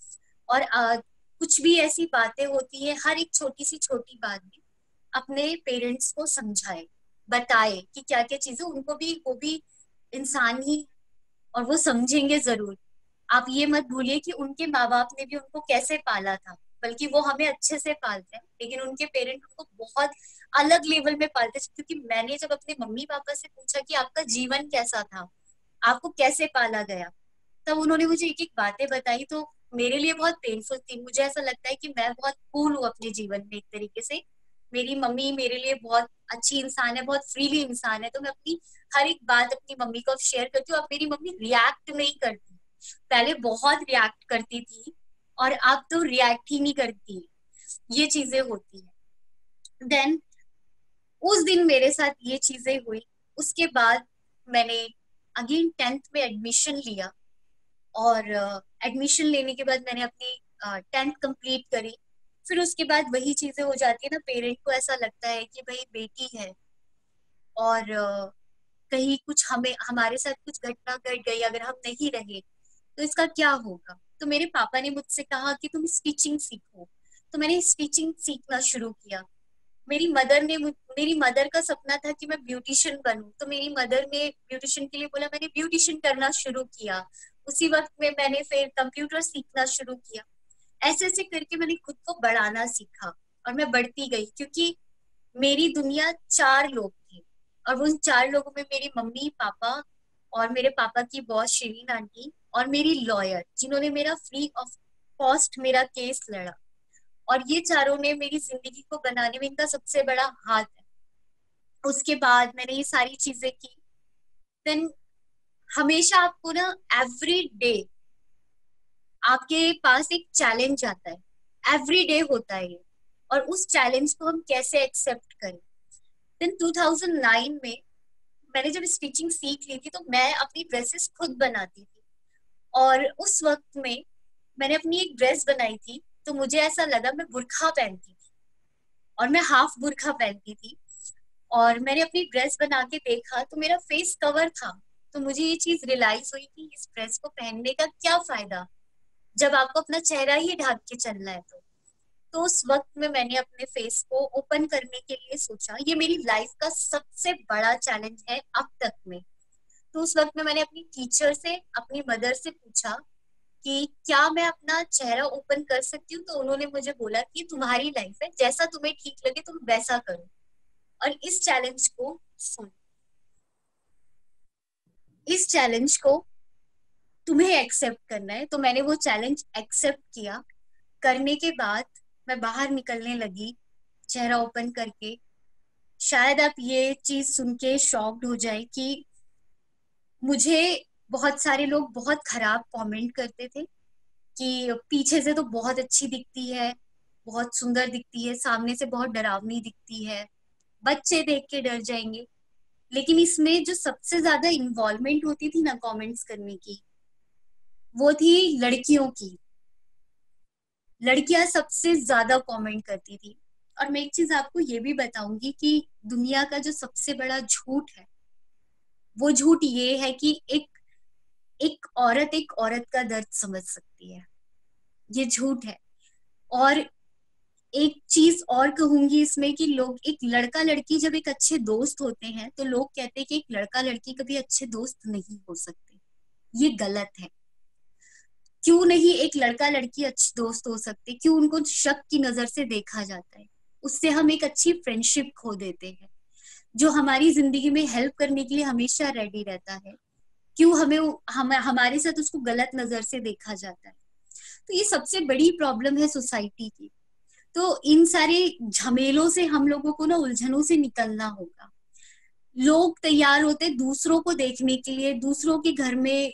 और आ, कुछ भी ऐसी बातें होती है हर एक छोटी सी छोटी बात भी अपने पेरेंट्स को समझाए बताए कि क्या क्या चीज़ें उनको भी वो भी इंसान ही और वो समझेंगे ज़रूर। आप ये मत भूलिए कि उनके माँ बाप ने भी उनको कैसे पाला था बल्कि वो हमें अच्छे से पालते हैं लेकिन उनके पेरेंट उनको बहुत अलग लेवल में पालते थे क्योंकि मैंने जब अपने मम्मी पापा से पूछा कि आपका जीवन कैसा था आपको कैसे पाला गया तब उन्होंने मुझे एक एक बातें बताई तो मेरे लिए बहुत पेनफुल थी। मुझे ऐसा लगता है कि मैं बहुत कूल हूँ अपने जीवन में एक तरीके से। मेरी मम्मी मेरे लिए बहुत अच्छी इंसान है, बहुत फ्रीली इंसान है तो मैं अपनी हर एक बात अपनी मम्मी को शेयर करती हूँ। अब मेरी मम्मी रिएक्ट नहीं करती। पहले बहुत रिएक्ट करती थी और अब तो रिएक्ट ही नहीं करती। ये चीज़ें होती है। देन उस दिन मेरे साथ ये चीज़ें हुई। उसके बाद मैंने अगेन टेंथ में एडमिशन लिया। और एडमिशन uh, लेने के बाद मैंने अपनी टेंथ uh, कंप्लीट करी। फिर उसके बाद वही चीज़ें हो जाती है ना पेरेंट को ऐसा लगता है कि भाई बेटी है। और uh, कहीं कुछ हमें हमारे साथ कुछ घटना घट गई अगर हम नहीं रहे तो इसका क्या होगा? तो मेरे पापा ने मुझसे कहा कि तुम स्टिचिंग सीखो। तो मैंने स्टिचिंग सीखना शुरू किया। मेरी मदर ने मेरी मदर का सपना था कि मैं ब्यूटिशियन बनूं। तो मेरी मदर ने ब्यूटिशियन के लिए बोला मैंने ब्यूटिशियन करना शुरू किया। उसी वक्त में मैंने फिर कंप्यूटर सीखना शुरू किया। ऐसे ऐसे करके मैंने खुद को बढ़ाना सीखा और मैं बढ़ती गई क्योंकि मेरी दुनिया चार लोग थी और उन चार लोगों में मेरी मम्मी, पापा और मेरे पापा की बॉस शिरीन आंटी और मेरी लॉयर जिन्होंने मेरा फ्री ऑफ़ कॉस्ट मेरा केस लड़ा। और ये चारों ने मेरी ज़िंदगी को बनाने में इनका सबसे बड़ा हाथ है। उसके बाद मैंने ये सारी चीज़ें की। देन हमेशा आपको ना एवरी डे आपके पास एक चैलेंज आता है। एवरी डे होता है ये। और उस चैलेंज को हम कैसे एक्सेप्ट करें? देन 2009 में मैंने जब स्टिचिंग सीख ली थी तो मैं अपनी ड्रेसेस खुद बनाती थी। और उस वक्त में मैंने अपनी एक ड्रेस बनाई थी तो मुझे ऐसा लगा मैं बुरखा पहनती थी। और मैं हाफ़ बुरखा पहनती थी। और मैंने अपनी ड्रेस बना के देखा तो मेरा फेस कवर था। तो मुझे ये चीज़ रियलाइज़ हुई कि इस ड्रेस को पहनने का क्या फ़ायदा? जब आपको अपना चेहरा ही ढक के चलना है तो। तो उस वक्त में मैंने अपने फेस को ओपन करने के लिए सोचा, ये मेरी लाइफ का सबसे बड़ा चैलेंज है अब तक में। तो उस वक्त में मैंने अपनी टीचर से, अपनी मदर से पूछा कि क्या मैं अपना चेहरा ओपन कर सकती हूँ? तो उन्होंने मुझे बोला कि तुम्हारी लाइफ है, जैसा तुम्हें ठीक लगे तुम वैसा करो। और इस चैलेंज को सुन इस चैलेंज को तुम्हें एक्सेप्ट करना है। तो मैंने वो चैलेंज एक्सेप्ट किया। करने के बाद मैं बाहर निकलने लगी, चेहरा ओपन करके। शायद आप ये चीज़ सुन के शॉक्ड हो जाए कि मुझे बहुत सारे लोग बहुत खराब कमेंट करते थे कि पीछे से तो बहुत अच्छी दिखती है, बहुत सुंदर दिखती है, सामने से बहुत डरावनी दिखती है। बच्चे देख के डर जाएँगे। लेकिन इसमें जो सबसे ज़्यादा इन्वॉल्वमेंट होती थी ना कमेंट्स करने की, वो थी लड़कियों की। लड़कियाँ सबसे ज़्यादा कमेंट करती थी। और मैं एक चीज़ आपको ये भी बताऊँगी कि दुनिया का जो सबसे बड़ा झूठ है, वो झूठ ये है कि एक एक औरत एक औरत का दर्द समझ सकती है। ये झूठ है। और एक चीज़ और कहूँगी इसमें कि लोग, एक लड़का लड़की जब एक अच्छे दोस्त होते हैं तो लोग कहते हैं कि एक लड़का लड़की कभी अच्छे दोस्त नहीं हो सकते। ये गलत है। क्यों नहीं एक लड़का लड़की अच्छे दोस्त हो सकते? क्यों उनको शक की नज़र से देखा जाता है? उससे हम एक अच्छी फ्रेंडशिप खो देते हैं। जो हमारी ज़िंदगी में हेल्प करने के लिए हमेशा रेडी रहता है। क्यों हमें हम, हमारे साथ उसको गलत नज़र से देखा जाता है? तो ये सबसे बड़ी प्रॉब्लम है सोसाइटी की। तो इन सारे झमेलों से हम लोगों को ना उलझनों से निकलना होगा। लोग तैयार होते दूसरों को देखने के लिए, दूसरों के घर में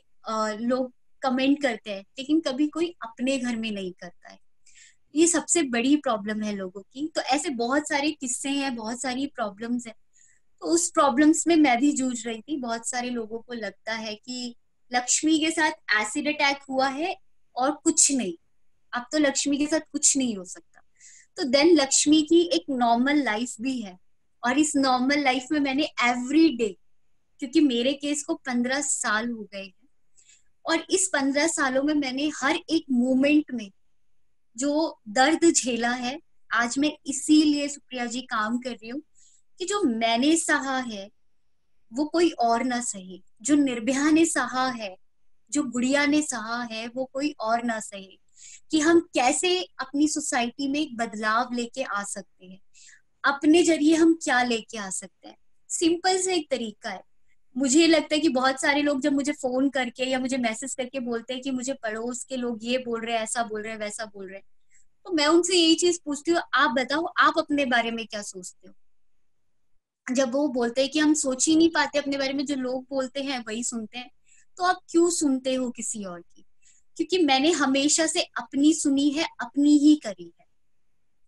लोग कमेंट करते हैं, लेकिन कभी कोई अपने घर में नहीं करता है। ये सबसे बड़ी प्रॉब्लम है लोगों की। तो ऐसे बहुत सारे किस्से हैं, बहुत सारी प्रॉब्लम्स हैं। तो उस प्रॉब्लम्स में मैं भी जूझ रही थी। बहुत सारे लोगों को लगता है कि लक्ष्मी के साथ एसिड अटैक हुआ है और कुछ नहीं। अब तो लक्ष्मी के साथ कुछ नहीं हो सकता। तो देन लक्ष्मी की एक नॉर्मल लाइफ भी है। और इस नॉर्मल लाइफ में मैंने एवरी डे क्योंकि मेरे केस को पंद्रह साल हो गए हैं, और इस पंद्रह सालों में मैंने हर एक मोमेंट में जो दर्द झेला है, आज मैं इसीलिए सुप्रिया जी काम कर रही हूँ कि जो मैंने सहा है, वो कोई और ना सहे। जो निर्भया ने सहा है, जो गुड़िया ने सहा है, वो कोई और ना सहे। कि हम कैसे अपनी सोसाइटी में एक बदलाव लेके आ सकते हैं। अपने ज़रिए हम क्या लेके आ सकते हैं। सिंपल से एक तरीका है। मुझे लगता है कि बहुत सारे लोग जब मुझे फ़ोन करके या मुझे मैसेज करके बोलते हैं कि मुझे पड़ोस के लोग ये बोल रहे हैं, ऐसा बोल रहे हैं, वैसा बोल रहे हैं तो मैं उनसे यही चीज़ पूछती हूँ, आप बताओ, आप अपने बारे में क्या सोचते हो? जब वो बोलते हैं कि हम सोच ही नहीं पाते अपने बारे में, जो लोग बोलते हैं, वही सुनते हैं तो आप क्यों सुनते हो किसी और की? क्योंकि मैंने हमेशा से अपनी सुनी है, अपनी ही करी है।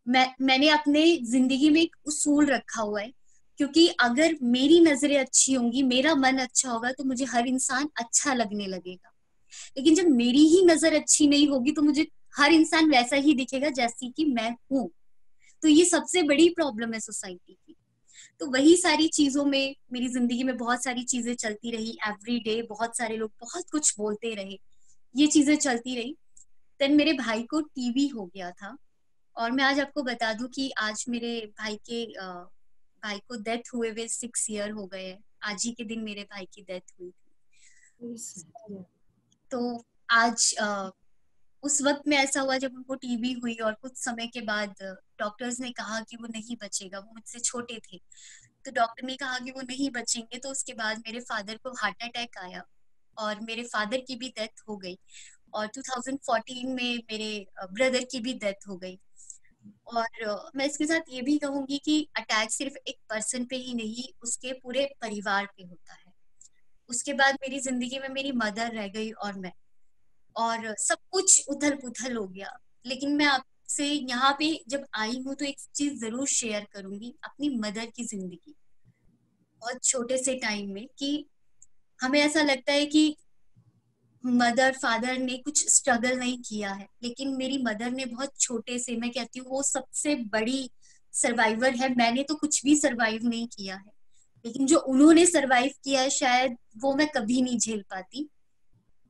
मैं, मैंने अपने ज़िंदगी में एक उसूल रखा हुआ है, क्योंकि अगर मेरी नज़रें अच्छी होंगी, मेरा मन अच्छा होगा तो मुझे हर इंसान अच्छा लगने लगेगा। लेकिन जब मेरी ही नज़र अच्छी नहीं होगी तो मुझे हर इंसान वैसा ही दिखेगा जैसी कि मैं हूँ। तो ये सबसे बड़ी प्रॉब्लम है सोसाइटी की। तो वही सारी चीज़ों में, मेरी ज़िंदगी में बहुत सारी चीज़ें चलती रही एवरी डे बहुत सारे लोग बहुत कुछ बोलते रहे। ये चीज़ें चलती रही। देन मेरे भाई को टीबी हो गया था और मैं आज आपको बता दूँ कि आज मेरे भाई के भाई को डेथ हुए हुए सिक्स ईयर हो गए आज ही के दिन मेरे भाई की डेथ हुई थी। तो आज उस वक्त में ऐसा हुआ जब उनको टीबी हुई और कुछ समय के बाद डॉक्टर्स ने कहा कि वो नहीं बचेगा, वो मुझसे छोटे थे। तो डॉक्टर ने कहा कि वो नहीं बचेंगे तो उसके बाद मेरे फादर को हार्ट अटैक आया। और मेरे फादर की भी डेथ हो गई और 2014 में मेरे ब्रदर की भी डेथ हो गई। और मैं इसके साथ ये भी कहूँगी कि अटैक सिर्फ़ एक पर्सन पे ही नहीं, उसके पूरे परिवार पे होता है। उसके बाद मेरी ज़िंदगी में मेरी मदर रह गई और मैं। और सब कुछ उथल पुथल हो गया। लेकिन मैं आपसे यहाँ पे जब आई हूँ तो एक चीज़ ज़रूर शेयर करूँगी अपनी मदर की ज़िंदगी। बहुत छोटे से टाइम में कि हमें ऐसा लगता है कि मदर फादर ने कुछ स्ट्रगल नहीं किया है, लेकिन मेरी मदर ने बहुत छोटे से, मैं कहती हूँ, वो सबसे बड़ी सर्वाइवर है। मैंने तो कुछ भी सर्वाइव नहीं किया है, लेकिन जो उन्होंने सर्वाइव किया है, शायद वो मैं कभी नहीं झेल पाती।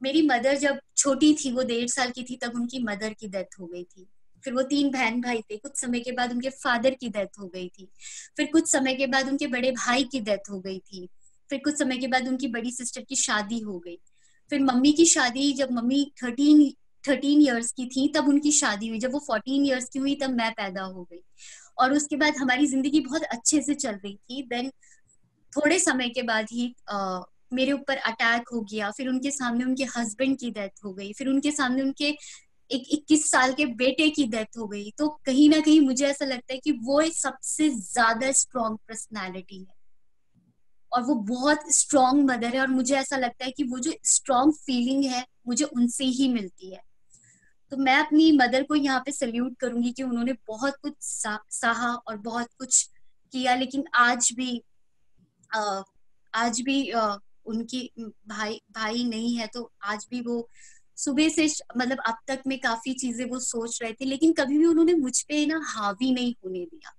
मेरी मदर जब छोटी थी, वो डेढ़ साल की थी, तब उनकी मदर की डेथ हो गई थी। फिर वो तीन बहन भाई थे, कुछ समय के बाद उनके फादर की डेथ हो गई थी। फिर कुछ समय के बाद उनके बड़े भाई की डेथ हो गई थी। फिर कुछ समय के बाद उनकी बड़ी सिस्टर की शादी हो गई। फिर मम्मी की शादी जब मम्मी थर्टीन थर्टीन ईयर्स की थी तब उनकी शादी हुई। जब वो फोर्टीन ईयर्स की हुई तब मैं पैदा हो गई। और उसके बाद हमारी ज़िंदगी बहुत अच्छे से चल रही थी। देन थोड़े समय के बाद ही आ, मेरे ऊपर अटैक हो गया। फिर उनके सामने उनके हस्बैंड की डेथ हो गई। फिर उनके सामने उनके एक इक्कीस साल के बेटे की डेथ हो गई। तो कहीं ना कहीं मुझे ऐसा लगता है कि वो सबसे ज़्यादा स्ट्रॉन्ग पर्सनैलिटी है। और वो बहुत स्ट्रॉन्ग मदर है और मुझे ऐसा लगता है कि वो जो स्ट्रॉन्ग फीलिंग है मुझे उनसे ही मिलती है। तो मैं अपनी मदर को यहाँ पे सल्यूट करूँगी कि उन्होंने बहुत कुछ सा, सहा और बहुत कुछ किया लेकिन आज भी आ, आज भी आ, उनकी भाई भाई नहीं है तो आज भी वो सुबह से मतलब अब तक में काफ़ी चीज़ें वो सोच रहे थे लेकिन कभी भी उन्होंने मुझ पे ना हावी नहीं होने दिया।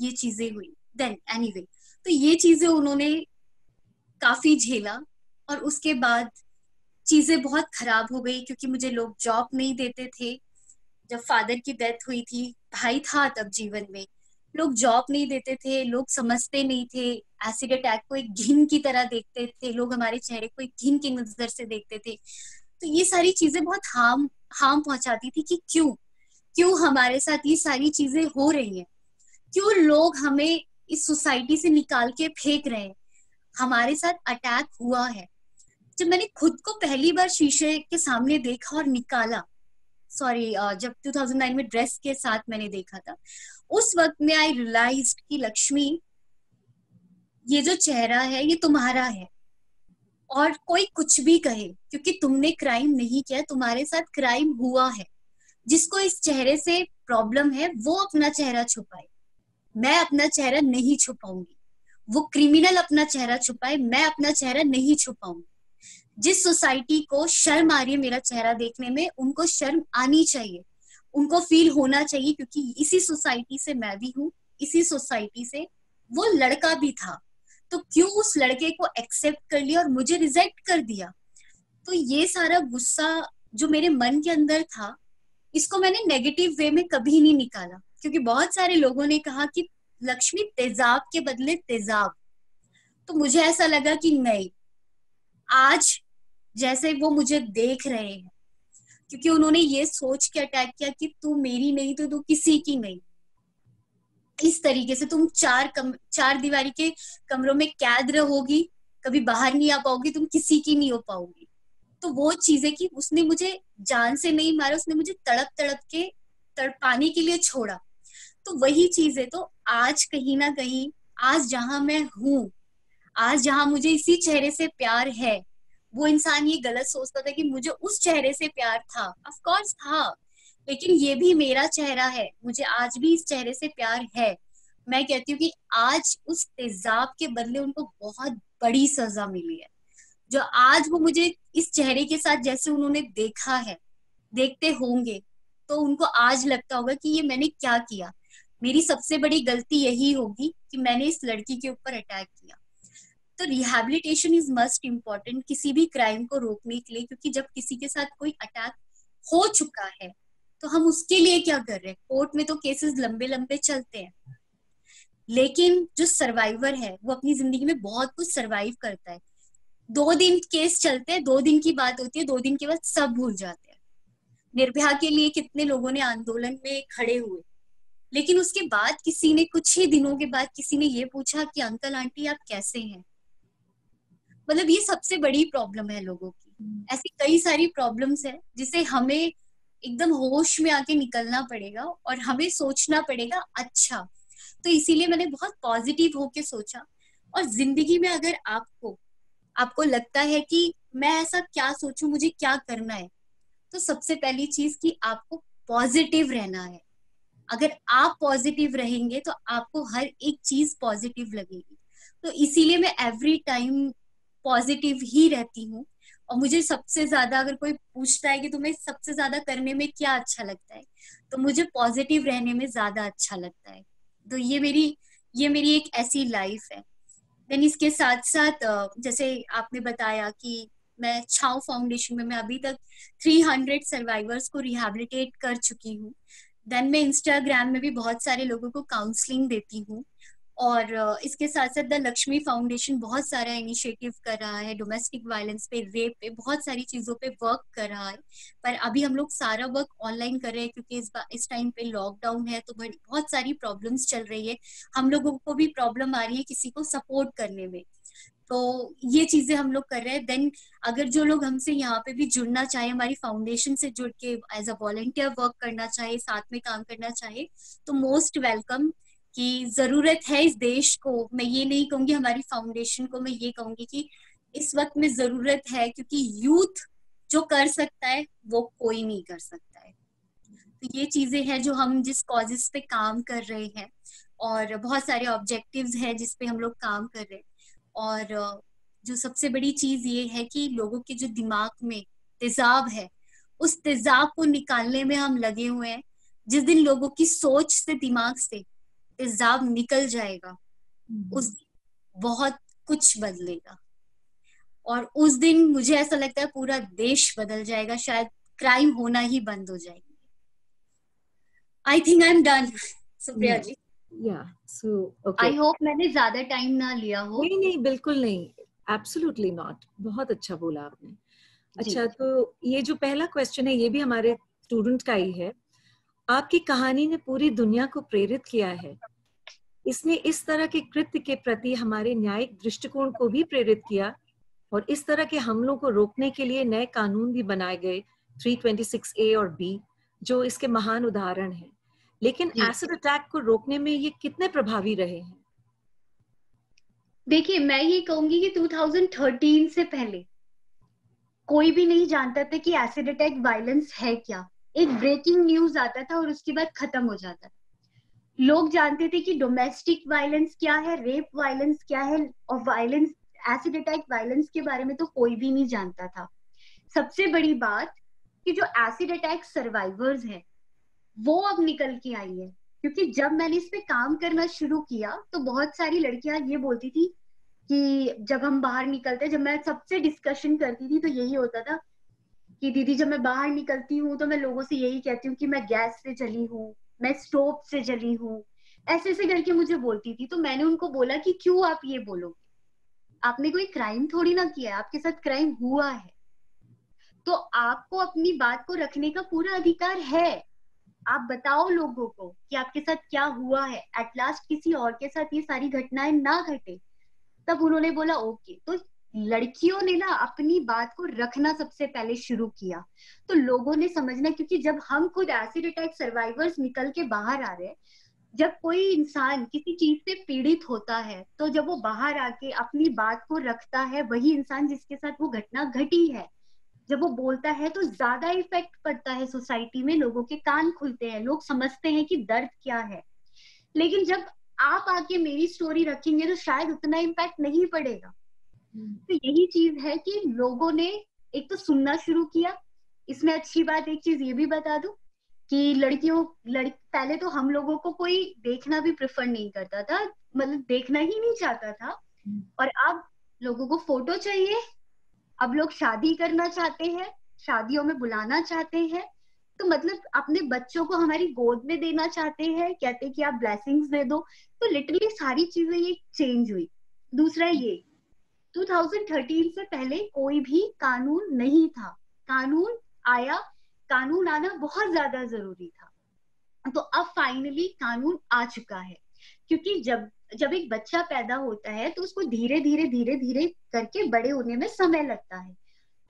ये चीज़ें हुई। देन एनीवे तो ये चीज़ें उन्होंने काफ़ी झेला और उसके बाद चीज़ें बहुत खराब हो गई क्योंकि मुझे लोग जॉब नहीं देते थे। जब फादर की डेथ हुई थी, भाई था तब जीवन में। लोग जॉब नहीं देते थे, लोग समझते नहीं थे। एसिड अटैक को एक घिन की तरह देखते थे। लोग हमारे चेहरे को एक घिन की नज़र से देखते थे। तो ये सारी चीज़ें बहुत हार्म हार्म पहुंचाती थी कि क्यों? क्यों हमारे साथ ये सारी चीज़ें हो रही हैं? क्यों लोग हमें इस सोसाइटी से निकाल के फेंक रहे हैं? हमारे साथ अटैक हुआ है। जब मैंने खुद को पहली बार शीशे के सामने देखा और निकाला सॉरी जब 2009 में ड्रेस के साथ मैंने देखा था, उस वक्त में आई रियलाइज़ कि लक्ष्मी, ये जो चेहरा है, ये तुम्हारा है। और कोई कुछ भी कहे, क्योंकि तुमने क्राइम नहीं किया, तुम्हारे साथ क्राइम हुआ है। जिसको इस चेहरे से प्रॉब्लम है, वो अपना चेहरा छुपाए। मैं अपना चेहरा नहीं छुपाऊँगी। वो क्रिमिनल अपना चेहरा छुपाए, मैं अपना चेहरा नहीं छुपाऊँगी जिस सोसाइटी को शर्म आ रही है मेरा चेहरा देखने में, उनको शर्म आनी चाहिए। उनको फील होना चाहिए क्योंकि इसी सोसाइटी से मैं भी हूँ, इसी सोसाइटी से वो लड़का भी था। तो क्यों उस लड़के को एक्सेप्ट कर लिया और मुझे रिजेक्ट कर दिया? तो ये सारा गुस्सा जो मेरे मन के अंदर था, इसको मैंने नेगेटिव वे में कभी नहीं निकाला। क्योंकि बहुत सारे लोगों ने कहा कि लक्ष्मी तेजाब के बदले तेजाब। तो मुझे ऐसा लगा कि नहीं, आज जैसे वो मुझे देख रहे हैं, क्योंकि उन्होंने ये सोच के अटैक किया कि तू मेरी नहीं तो तू किसी की नहीं। इस तरीके से तुम चार कम, चार दीवारी के कमरों में कैद रहोगी, कभी बाहर नहीं आ पाओगी, तुम किसी की नहीं हो पाओगी। तो वो चीज़ें की उसने मुझे जान से नहीं मारा, उसने मुझे तड़प तड़प के, तड़पाने के लिए छोड़ा। तो वही चीज़ है तो आज कहीं ना कहीं, आज जहाँ मैं हूँ, आज जहाँ मुझे इसी चेहरे से प्यार है, वो इंसान ये गलत सोचता था कि मुझे उस चेहरे से प्यार था। ऑफ़ कोर्स था, लेकिन ये भी मेरा चेहरा है, मुझे आज भी इस चेहरे से प्यार है। मैं कहती हूँ कि आज उस तेजाब के बदले उनको बहुत बड़ी सजा मिली है। जो आज वो मुझे इस चेहरे के साथ जैसे उन्होंने देखा है, देखते होंगे तो उनको आज लगता होगा कि ये मैंने क्या किया। मेरी सबसे बड़ी गलती यही होगी कि मैंने इस लड़की के ऊपर अटैक किया। तो रिहेबिलिटेशन इज़ मस्ट इंपॉर्टेंट किसी भी क्राइम को रोकने के लिए, क्योंकि जब किसी के साथ कोई अटैक हो चुका है तो हम उसके लिए क्या कर रहे हैं? कोर्ट में तो केसेस लंबे लंबे चलते हैं। लेकिन जो सर्वाइवर है, वो अपनी ज़िंदगी में बहुत कुछ सर्वाइव करता है। दो दिन केस चलते हैं, दो दिन की बात होती है, दो दिन के बाद सब भूल जाते हैं। निर्भया के लिए कितने लोगों ने आंदोलन में खड़े हुए? लेकिन उसके बाद किसी ने कुछ ही दिनों के बाद किसी ने ये पूछा कि अंकल आंटी आप कैसे हैं? मतलब ये सबसे बड़ी प्रॉब्लम है लोगों की। हम्म। ऐसी कई सारी प्रॉब्लम्स है जिसे हमें एकदम होश में आके निकलना पड़ेगा और हमें सोचना पड़ेगा अच्छा। तो इसीलिए मैंने बहुत पॉजिटिव होके सोचा। और ज़िंदगी में अगर आपको आपको लगता है कि मैं ऐसा क्या सोचूं मुझे क्या करना है तो सबसे पहली चीज़ कि आपको पॉजिटिव रहना है। अगर आप पॉजिटिव रहेंगे तो आपको हर एक चीज़ पॉजिटिव लगेगी। तो इसीलिए मैं एवरी टाइम पॉजिटिव ही रहती हूँ। और मुझे सबसे ज़्यादा अगर कोई पूछता है कि तुम्हें सबसे ज़्यादा करने में क्या अच्छा लगता है तो मुझे पॉजिटिव रहने में ज़्यादा अच्छा लगता है। तो ये मेरी ये मेरी एक ऐसी लाइफ है। देन इसके साथ साथ जैसे आपने बताया कि मैं छाव फाउंडेशन में, मैं अभी तक 300 सर्वाइवर्स को रिहेबिलिटेट कर चुकी हूँ। देन मैं इंस्टाग्राम में भी बहुत सारे लोगों को काउंसलिंग देती हूँ। और इसके साथ साथ द लक्ष्मी फाउंडेशन बहुत सारा इनिशिएटिव कर रहा है। डोमेस्टिक वायलेंस पे रेप पे, बहुत सारी चीज़ों पे वर्क कर रहा है। पर अभी हम लोग सारा वर्क ऑनलाइन कर रहे हैं क्योंकि इस इस टाइम पे लॉकडाउन है तो बहुत सारी प्रॉब्लम्स चल रही है। हम लोगों को भी प्रॉब्लम आ रही है किसी को सपोर्ट करने में। तो ये चीज़ें हम लोग कर रहे हैं। देन अगर जो लोग हमसे यहाँ पे भी जुड़ना चाहे, हमारी फाउंडेशन से जुड़ के एज अ वॉलेंटियर वर्क करना चाहे, साथ में काम करना चाहे तो मोस्ट वेलकम कि ज़रूरत है इस देश को। मैं ये नहीं कहूँगी हमारी फाउंडेशन को, मैं ये कहूँगी कि इस वक्त में ज़रूरत है क्योंकि यूथ जो कर सकता है, वो कोई नहीं कर सकता है। तो ये चीज़ें हैं जो हम जिस कॉजेस पे काम कर रहे हैं और बहुत सारे ऑब्जेक्टिव्स हैं जिस पे हम लोग काम कर रहे हैं। और जो सबसे बड़ी चीज़ ये है कि लोगों के जो दिमाग में तेजाब है उस तेजाब को निकालने में हम लगे हुए हैं। जिस दिन लोगों की सोच से दिमाग से तेजाब निकल जाएगा हम्म। उस बहुत कुछ बदलेगा। और उस दिन मुझे ऐसा लगता है पूरा देश बदल जाएगा शायद क्राइम होना ही बंद हो जाएगी। I think I am done Supriya ji. Yeah so I hope मैंने ज़्यादा टाइम ना लिया हो। नहीं नहीं बिल्कुल नहीं एब्सोल्युटली नॉट बहुत अच्छा बोला आपने। अच्छा तो ये जो पहला क्वेश्चन है ये भी हमारे स्टूडेंट का ही है। आपकी कहानी ने पूरी दुनिया को प्रेरित किया है। इसने इस तरह के कृत्य के प्रति हमारे न्यायिक दृष्टिकोण को भी प्रेरित किया और इस तरह के हमलों को रोकने के लिए नए कानून भी बनाए गए 326 ए और बी जो इसके महान उदाहरण हैं। लेकिन एसिड अटैक को रोकने में ये कितने प्रभावी रहे हैं? देखिए मैं ये कहूँगी कि 2013 से पहले कोई भी नहीं जानता था कि एसिड अटैक वायलेंस है क्या। एक ब्रेकिंग न्यूज़ आता था और उसके बाद खत्म हो जाता था। लोग जानते थे कि डोमेस्टिक वायलेंस क्या है रेप वायलेंस क्या है और वायलेंस एसिड अटैक वायलेंस के बारे में तो कोई भी नहीं जानता था। सबसे बड़ी बात कि जो एसिड अटैक सर्वाइवर्स हैं वो अब निकल के आई है। क्योंकि जब मैंने इस पे काम करना शुरू किया तो बहुत सारी लड़कियाँ ये बोलती थी कि जब हम बाहर निकलते, जब मैं सबसे डिस्कशन करती थी तो यही होता था कि दीदी, जब मैं बाहर निकलती हूँ तो मैं लोगों से यही कहती हूँ कि मैं गैस से चली हूँ, मैं स्टोव से जली हूँ। ऐसे ऐसे करके मुझे बोलती थी। तो मैंने उनको बोला कि क्यों आप ये बोलोगे? आपने कोई क्राइम थोड़ी ना किया आपके साथ क्राइम हुआ है। तो आपको अपनी बात को रखने का पूरा अधिकार है। आप बताओ लोगों को कि आपके साथ क्या हुआ है। एट लास्ट किसी और के साथ ये सारी घटनाएँ ना घटे। तब उन्होंने बोला, ओके। तो लड़कियों ने ना अपनी बात को रखना सबसे पहले शुरू किया। तो लोगों ने समझना, क्योंकि जब हम खुद एसिड अटैक सर्वाइवर्स निकल के बाहर आ रहे हैं, जब कोई इंसान किसी चीज़ से पीड़ित होता है तो जब वो बाहर आके अपनी बात को रखता है, वही इंसान जिसके साथ वो घटना घटी है। जब वो बोलता है तो ज़्यादा इफ़ेक्ट पड़ता है सोसाइटी में लोगों के कान खुलते हैं लोग समझते हैं कि दर्द क्या है। लेकिन जब आप आके मेरी स्टोरी रखेंगे तो शायद उतना इम्पैक्ट नहीं पड़ेगा। तो यही चीज़ है कि लोगों ने एक तो सुनना शुरू किया। इसमें अच्छी बात एक चीज़ ये भी बता दू कि लड़कियों लड़ पहले तो हम लोगों को कोई देखना भी प्रेफर नहीं करता था मतलब देखना ही नहीं चाहता था। हम्म। और अब लोगों को फ़ोटो चाहिए अब लोग शादी करना चाहते हैं, शादियों में बुलाना चाहते हैं तो मतलब अपने बच्चों को हमारी गोद में देना चाहते हैं, कहते कि आप ब्लेसिंग्स दे दो तो लिटरली सारी चीज़ें ये चेंज हुई। दूसरा ये 2013 से पहले कोई भी कानून नहीं था। कानून आया, कानून आना बहुत ज़्यादा ज़रूरी था। तो अब फाइनली कानून आ चुका है, क्योंकि जब जब एक बच्चा पैदा होता है तो उसको धीरे धीरे धीरे धीरे करके बड़े होने में समय लगता है।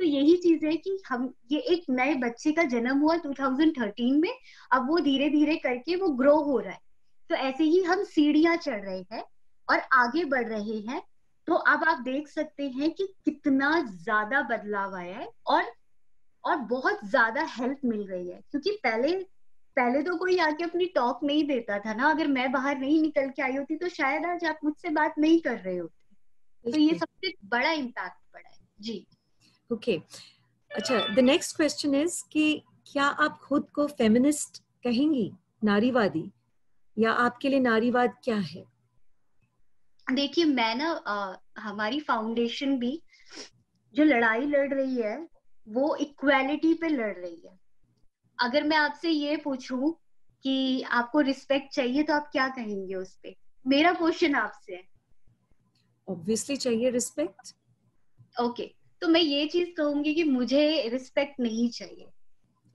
तो यही चीज़ है कि हम, ये एक नए बच्चे का जन्म हुआ 2013 में, अब वो धीरे धीरे करके वो ग्रो हो रहा है। तो ऐसे ही हम सीढ़ियाँ चढ़ रहे हैं और आगे बढ़ रहे हैं। तो अब आप देख सकते हैं कि कितना ज़्यादा बदलाव आया है और और बहुत ज़्यादा हेल्प मिल रही है। क्योंकि पहले पहले तो कोई आके अपनी टॉक नहीं देता था ना। अगर मैं बाहर नहीं निकल के आई होती तो शायद आज आप मुझसे बात नहीं कर रहे होते। तो ये सबसे बड़ा इम्पैक्ट पड़ा है। जी। ओके अच्छा द नेक्स्ट क्वेश्चन इज़ कि क्या आप खुद को फेमिनिस्ट कहेंगी? नारीवादी? या आपके लिए नारीवाद क्या है? देखिए मैं ना आ, हमारी फाउंडेशन भी जो लड़ाई लड़ रही है वो इक्वालिटी पे लड़ रही है। अगर मैं आपसे ये पूछूँ कि आपको रिस्पेक्ट चाहिए तो आप क्या कहेंगे उस पर मेरा क्वेश्चन आपसे है। ऑब्वियसली चाहिए रिस्पेक्ट ओके okay, तो मैं ये चीज़ कहूँगी कि मुझे रिस्पेक्ट नहीं चाहिए।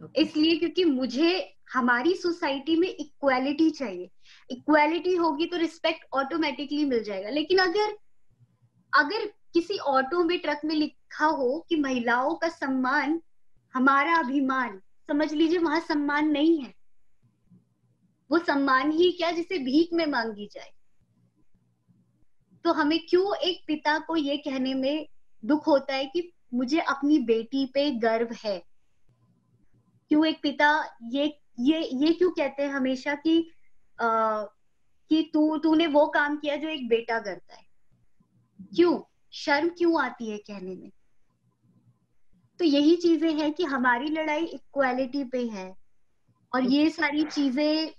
Okay. इसलिए क्योंकि मुझे हमारी सोसाइटी में इक्वालिटी चाहिए। इक्वालिटी होगी तो रिस्पेक्ट ऑटोमेटिकली मिल जाएगा। लेकिन अगर अगर किसी ऑटो में ट्रक में लिखा हो कि महिलाओं का सम्मान हमारा अभिमान समझ लीजिए वहाँ सम्मान नहीं है। वो सम्मान ही क्या जिसे भीख में मांगी जाए। तो हमें क्यों एक पिता को ये कहने में दुख होता है कि मुझे अपनी बेटी पे गर्व है? क्यों एक पिता ये ये ये क्यों कहते हैं हमेशा कि आ, कि तू तूने वो काम किया जो एक बेटा करता है? क्यों? शर्म क्यों आती है कहने में? तो यही चीज़ें हैं कि हमारी लड़ाई इक्वालिटी पे है। और ये सारी चीज़ें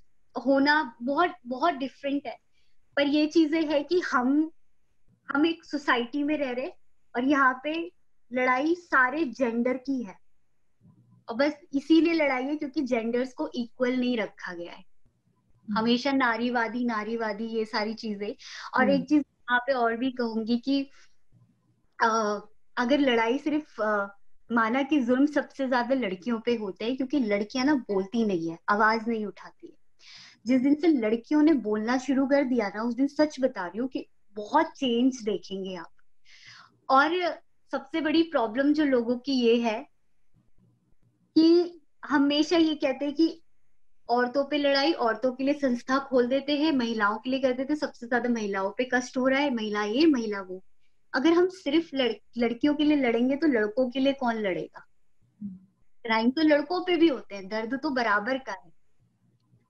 होना बहुत बहुत डिफरेंट है। पर ये चीज़ें है कि हम हम एक सोसाइटी में रह रहे और यहाँ पे लड़ाई सारे जेंडर की है। और बस इसीलिए लड़ाई है क्योंकि जेंडर्स को इक्वल नहीं रखा गया है। हम्म। हमेशा नारीवादी नारीवादी ये सारी चीज़ें। और एक हम्म। चीज़ यहाँ पे और भी कहूँगी कि आ, अगर लड़ाई सिर्फ़ आ, माना कि जुल्म सबसे ज़्यादा लड़कियों पे होते हैं, क्योंकि लड़कियाँ ना बोलती नहीं है, आवाज़ नहीं उठाती है। जिस दिन से लड़कियों ने बोलना शुरू कर दिया ना, उस दिन सच बता रही हूँ कि बहुत चेंज देखेंगे आप। और सबसे बड़ी प्रॉब्लम जो लोगों की ये है कि हमेशा ये कहते हैं कि औरतों पे लड़ाई, औरतों के लिए संस्था खोल देते हैं, महिलाओं के लिए कर देते सबसे ज़्यादा महिलाओं पे कष्ट हो रहा है, महिला ये, महिला वो। अगर हम सिर्फ़ लड़, लड़कियों के लिए लड़ेंगे तो लड़कों के लिए कौन लड़ेगा? क्राइम तो लड़कों पे भी होते हैं दर्द तो बराबर का है।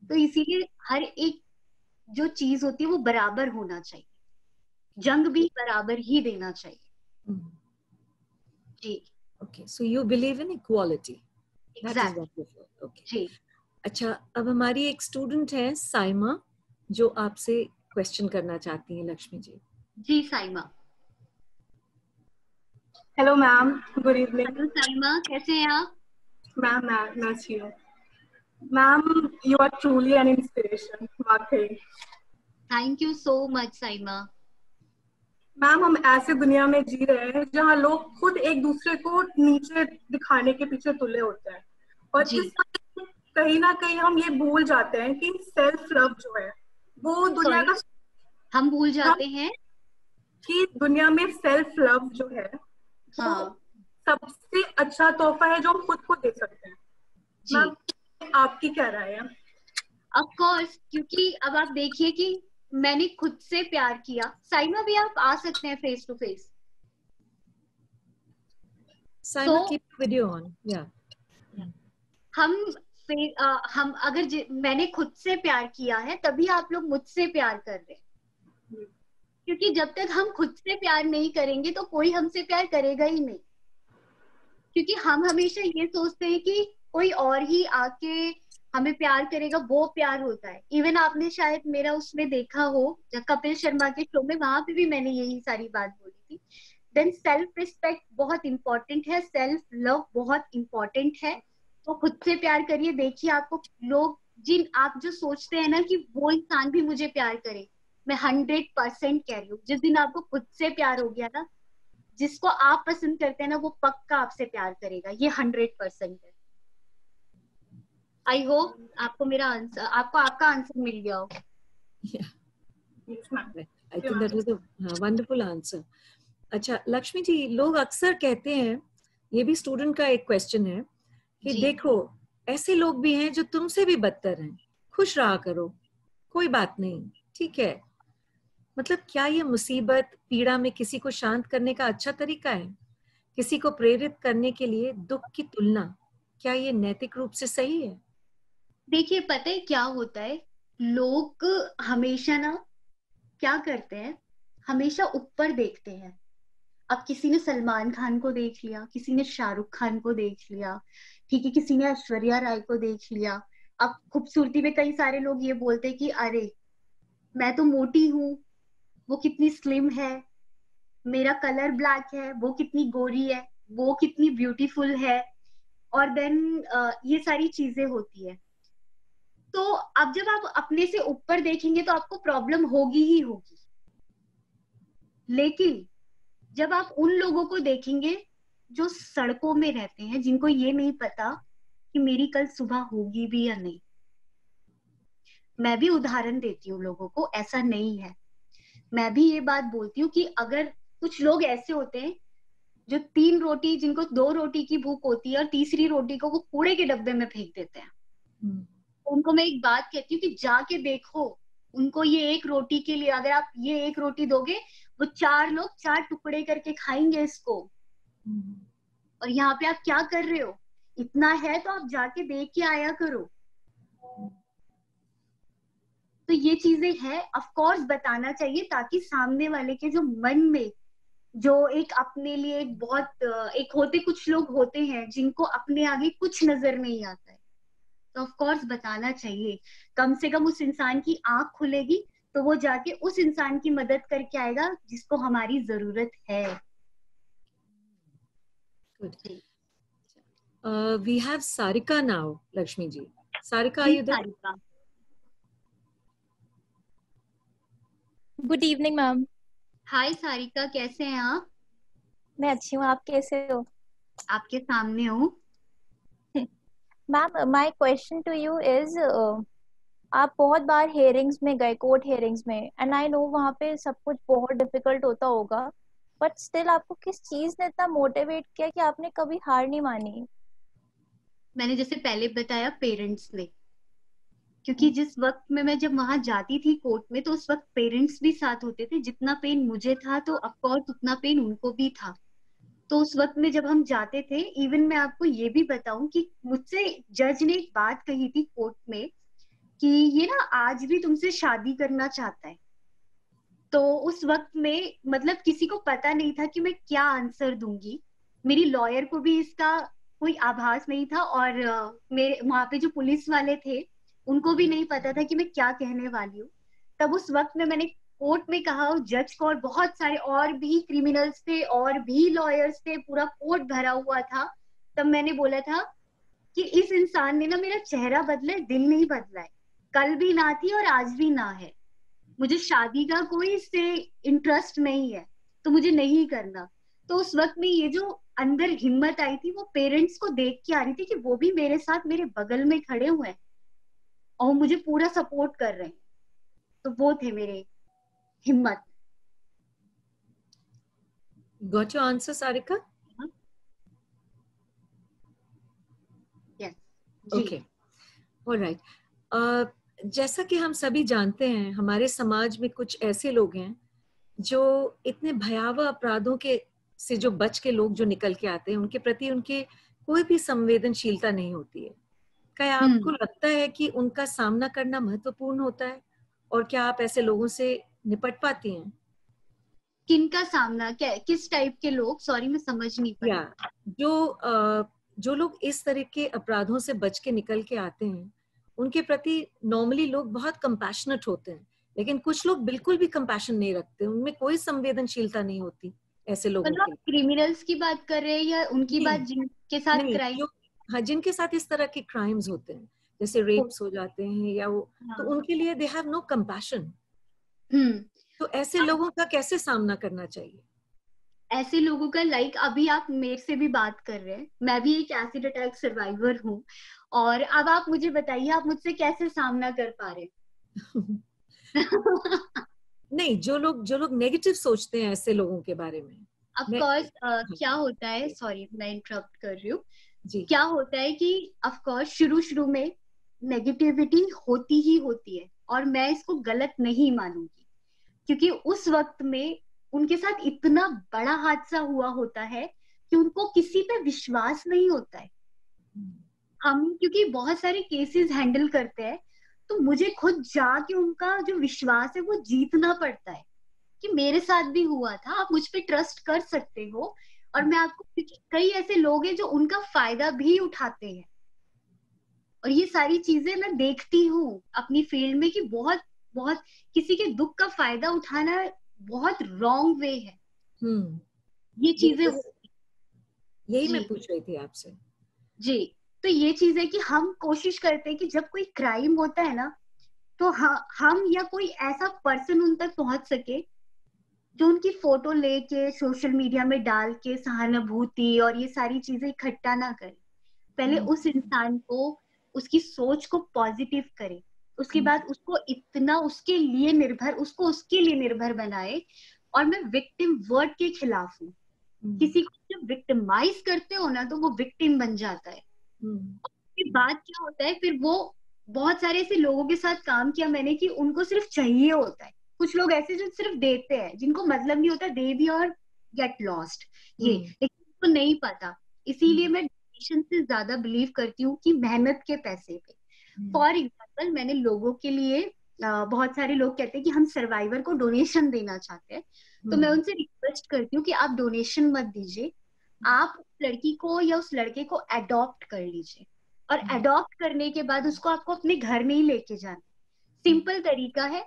तो इसीलिए हर एक जो चीज़ होती है वो बराबर होना चाहिए। जंग भी बराबर ही देना चाहिए. जी। Okay so you believe in equality? जी। अच्छा अब हमारी एक स्टूडेंट है साइमा जो आपसे क्वेश्चन करना चाहती हैं लक्ष्मी जी। जी Saima. Hello ma'am good evening hello Saima कैसे हैं आप? मैम मैं मैं अच्छी हूँ। Ma'am you are truly an inspiration वाकई। Thank you so much Saima ma'am हम ऐसे दुनिया में जी रहे हैं जहाँ लोग खुद एक दूसरे को नीचे दिखाने के पीछे तुले होते हैं। और इस कहीं ना कहीं हम ये भूल जाते हैं कि सेल्फ लव जो है वो दुनिया का हम भूल जाते हैं। कि दुनिया में सेल्फ लव जो है हाँ. सबसे अच्छा तोहफा है जो हम खुद को दे सकते हैं। मैम आपकी क्या राय है? ऑफ़ कोर्स क्योंकि अब आप देखिए कि मैंने खुद से प्यार किया। साइमा भी आप आ सकते हैं face to face keep video on. हम आ, हम अगर मैंने खुद से प्यार किया है तभी आप लोग मुझसे प्यार कर रहे हैं। क्योंकि जब तक हम खुद से प्यार नहीं करेंगे तो कोई हमसे प्यार करेगा ही नहीं। क्योंकि हम हमेशा ये सोचते हैं कि कोई और ही आके हमें प्यार करेगा, वो प्यार होता है। इवन आपने शायद मेरा उसमें देखा हो कपिल शर्मा के शो में, वहाँ पे भी मैंने यही सारी बात बोली थी। देन सेल्फ रिस्पेक्ट बहुत इंपॉर्टेंट है सेल्फ लव बहुत इंपॉर्टेंट है। तो खुद से प्यार करिए। देखिए आपको लोग, जिन, आप जो सोचते हैं ना कि वो इंसान भी मुझे प्यार करे मैं हंड्रेड परसेंट कह रही हूँ जिस दिन आपको खुद से प्यार हो गया ना जिसको आप पसंद करते हैं ना वो पक्का आपसे प्यार करेगा ये हंड्रेड परसेंट है। आई होप आपको मेरा आंसर आपको आपका आंसर मिल गया हो। I think that was a wonderful answer अच्छा लक्ष्मी जी लोग अक्सर कहते हैं ये भी स्टूडेंट का एक क्वेश्चन है कि देखो ऐसे लोग भी हैं जो तुमसे भी बदतर हैं। खुश रहा करो कोई बात नहीं ठीक है? मतलब क्या ये मुसीबत पीड़ा में किसी को शांत करने का अच्छा तरीका है? किसी को प्रेरित करने के लिए दुख की तुलना, क्या ये नैतिक रूप से सही है? देखिए, पता है क्या होता है? लोग हमेशा ना क्या करते हैं? हमेशा ऊपर देखते हैं। अब किसी ने सलमान खान को देख लिया, किसी ने शाहरुख खान को देख लिया, ठीक है, किसी ने ऐश्वर्या राय को देख लिया। अब खूबसूरती में कई सारे लोग ये बोलते हैं कि, अरे, मैं तो मोटी हूँ वो कितनी स्लिम है, मेरा कलर ब्लैक है, वो कितनी गोरी है, वो कितनी ब्यूटीफुल है, और देन ये सारी चीज़ें होती है। तो अब जब आप अपने से ऊपर देखेंगे तो आपको प्रॉब्लम होगी ही होगी। लेकिन, जब आप उन लोगों को देखेंगे जो सड़कों में रहते हैं, जिनको ये नहीं पता कि मेरी कल सुबह होगी भी या नहीं। मैं भी उदाहरण देती हूँ लोगों को, ऐसा नहीं है। मैं भी ये बात बोलती हूँ कि अगर कुछ लोग ऐसे होते हैं जो तीन रोटी जिनको दो रोटी की भूख होती है और तीसरी रोटी को वो कूड़े के डब्बे में फेंक देते हैं हम्म। उनको मैं एक बात कहती हूँ कि जाके देखो उनको ये एक रोटी के लिए अगर आप ये एक रोटी दोगे वो चार लोग चार टुकड़े करके खाएँगे इसको हम्म। और यहाँ पे आप क्या कर रहे हो इतना है तो आप जाके देख के आया करो तो ये चीज़ें हैं ऑफ़ कोर्स बताना चाहिए ताकि सामने वाले के जो मन में जो एक अपने लिए एक बहुत एक होते कुछ लोग होते हैं जिनको अपने आगे कुछ नज़र नहीं आता है तो ऑफ़ कोर्स बताना चाहिए कम से कम उस इंसान की आँख खुलेगी तो वो जाके उस इंसान की मदद करके आएगा जिसको हमारी ज़रूरत है we have Sarika now, Lakshmi ji. Sarika, are you there? Sarika. Good evening ma'am hi Sarika कैसे हैं आप? मैं अच्छी हूँ। आप कैसे हो? आपके सामने हूँ। Ma'am my question to you is आप बहुत बार हेयरिंग्स में गए कोर्ट हेयरिंग्स में एंड आई नो वहाँ पे सब कुछ बहुत डिफ़िकल्ट होता होगा बट स्टिल आपको किस चीज़ ने इतना मोटिवेट किया कि आपने कभी हार नहीं मानी? मैंने जैसे पहले बताया पेरेंट्स ने। क्योंकि हम्म। जिस वक्त में मैं जब वहाँ जाती थी कोर्ट में तो उस वक्त पेरेंट्स भी साथ होते थे। जितना पेन मुझे था तो अफकोर्स उतना पेन उनको भी था। तो उस वक्त में जब हम जाते थे इवन मैं आपको ये भी बताऊँ कि मुझसे जज ने एक बात कही थी कोर्ट में कि ये ना आज भी तुमसे शादी करना चाहता है। तो उस वक्त में मतलब किसी को पता नहीं था कि मैं क्या आंसर दूँगी। मेरी लॉयर को भी इसका कोई आभास नहीं था और मेरे वहाँ पे जो पुलिस वाले थे उनको भी नहीं पता था कि मैं क्या कहने वाली हूँ। तब उस वक्त में मैंने कोर्ट में कहा उस जज को और बहुत सारे और भी क्रिमिनल्स थे, और भी लॉयर्स थे, पूरा कोर्ट भरा हुआ था। तब मैंने बोला था कि इस इंसान ने ना मेरा चेहरा बदला है, दिल नहीं बदला है। कल भी ना थी और आज भी ना है। मुझे शादी का कोई इससे इंटरेस्ट नहीं है तो मुझे नहीं करना। तो उस वक्त में ये जो अंदर हिम्मत आई थी, वो पेरेंट्स को देख के आ रही थी कि वो भी मेरे साथ मेरे बगल में खड़े हुए हैं। और मुझे पूरा सपोर्ट कर रहे हैं तो वो थे मेरे हिम्मत Got your answer, Sarika? Uh-huh. Yes. Okay. All right. Uh, जैसा कि हम सभी जानते हैं हमारे समाज में कुछ ऐसे लोग हैं जो इतने भयावह अपराधों के से जो बच के लोग जो निकल के आते हैं उनके प्रति उनके कोई भी संवेदनशीलता नहीं होती है क्या हम्म। आपको लगता है कि उनका सामना करना महत्वपूर्ण होता है? और क्या आप ऐसे लोगों से निपट पाती हैं? किनका सामना? क्या किस टाइप के लोग? सॉरी मैं समझ नहीं पाया जो आ, जो लोग इस तरह के अपराधों से बच के निकल के आते हैं उनके प्रति नॉर्मली लोग बहुत कंपैशनेट होते हैं। लेकिन कुछ लोग बिल्कुल भी कंपैशन नहीं रखते उनमें कोई संवेदनशीलता नहीं होती ऐसे लोग मतलब क्रिमिनल्स की बात कर रहे हैं या उनकी बात जिनके साथ क्राइम हाँ जिनके साथ इस तरह के क्राइम्स होते हैं जैसे रेप्स हो जाते हैं या वो हाँ. तो उनके लिए दे हैव नो कंपैशन तो ऐसे हाँ। लोगों का कैसे सामना करना चाहिए ऐसे लोगों का लाइक like, अभी आप मेरे से भी बात कर रहे हैं मैं भी एक एसिड अटैक सर्वाइवर हूँ और अब आप मुझे बताइए आप मुझसे कैसे सामना कर पा रहे नहीं जो लोग जो लोग नेगेटिव सोचते हैं ऐसे लोगों के बारे में ऑफ़ कोर्स uh, हाँ। क्या होता है सॉरी मैं इंटरप्ट कर रही हूँ क्या होता है कि ऑफ़ कोर्स शुरू शुरू में नेगेटिविटी होती ही होती है और मैं इसको गलत नहीं मानूँगी। क्योंकि उस वक्त में उनके साथ इतना बड़ा हादसा हुआ होता है कि उनको किसी पे विश्वास नहीं होता है। हम, क्योंकि बहुत सारे केसेस हैंडल करते हैं तो मुझे खुद जाके उनका जो विश्वास है वो जीतना पड़ता है कि मेरे साथ भी हुआ था, आप मुझ पर ट्रस्ट कर सकते हो और मैं आपको कई ऐसे लोग हैं जो उनका फ़ायदा भी उठाते हैं। और ये सारी चीज़ें मैं देखती हूँ अपनी फ़ील्ड में कि बहुत बहुत किसी के दुख का फ़ायदा उठाना बहुत रॉन्ग वे है। हम्म। ये चीज़ें यही मैं पूछ रही थी आपसे। जी तो ये चीज़ है कि हम कोशिश करते हैं कि जब कोई क्राइम होता है ना तो हम या कोई ऐसा पर्सन उन तक पहुँच सके जो उनकी फ़ोटो लेके सोशल मीडिया में डाल के सहानुभूति और ये सारी चीज़ें इकट्ठा ना करे। पहले हम्म। उस इंसान को उसकी सोच को पॉजिटिव करे। उसके हम्म। बाद उसको इतना उसके लिए निर्भर उसको उसके लिए निर्भर बनाए। और मैं विक्टिम वर्ड के खिलाफ हूँ। हम्म। किसी को जब विक्टिमाइज करते हो ना तो वो विक्टिम बन जाता है। उसके बाद क्या होता है फिर वो बहुत सारे ऐसे लोगों के साथ काम किया मैंने कि उनको सिर्फ़ चाहिए होता है। कुछ लोग ऐसे जो सिर्फ़ देते हैं जिनको मतलब नहीं होता दे भी और गेट लॉस्ट ये हम्म। लेकिन उनको नहीं पता। इसीलिए हम्म। मैं डोनेशन से ज़्यादा बिलीव करती हूँ कि मेहनत के पैसे पे। For hmm. एग्ज़ाम्पल मैंने लोगों के लिए बहुत सारे लोग कहते हैं कि हम सर्वाइवर को डोनेशन देना चाहते हैं। तो मैं उनसे रिक्वेस्ट करती हूँ कि आप डोनेशन मत दीजिए। आप उस लड़की को या उस लड़के को एडॉप्ट कर लीजिए। और अडॉप्ट करने के बाद उसको आपको अपने घर में ही लेके जाना सिंपल तरीका है।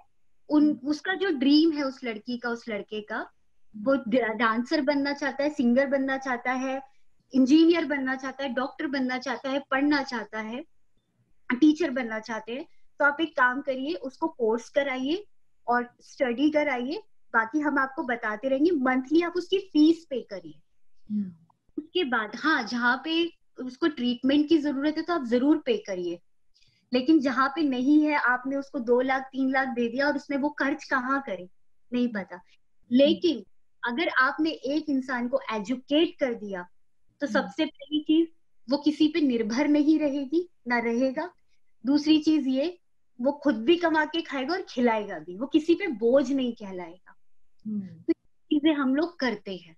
उन उसका जो ड्रीम है उस लड़की का उस लड़के का वो डांसर बनना चाहता है सिंगर बनना चाहता है इंजीनियर बनना चाहता है डॉक्टर बनना चाहता है पढ़ना चाहता है टीचर बनना चाहते हैं तो आप एक काम करिए उसको कोर्स कराइए और स्टडी कराइए बाकी हम आपको बताते रहेंगे मंथली आप उसकी फ़ीस पे करिए। हम्म। उसके बाद हाँ जहाँ पे उसको ट्रीटमेंट की ज़रूरत है तो आप ज़रूर पे करिए। लेकिन जहाँ पे नहीं है आपने उसको दो लाख तीन लाख दे दिया और उसमें वो खर्च कहाँ करे? नहीं पता। लेकिन अगर आपने एक इंसान को एजुकेट कर दिया तो हम्म। सबसे पहली चीज़ वो किसी पे निर्भर नहीं रहेगी ना रहेगा। दूसरी चीज़ ये वो खुद भी कमा के खाएगा और खिलाएगा भी। वो किसी पे बोझ नहीं कहलाएगा। हम्म। तो चीज़ें हम लोग करते हैं।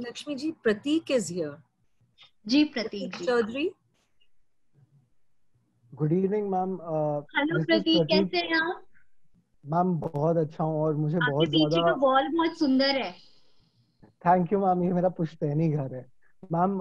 Lakshmi ji Prateek is here ji. Prateek Chaudhary good evening ma'am hello Prateek कैसे हैं आप? मैम बहुत अच्छा हूँ और मुझे बहुत ज़्यादा वॉल बहुत सुंदर है। थैंक यू मैम ये मेरा पुश्तैनी घर है। मैम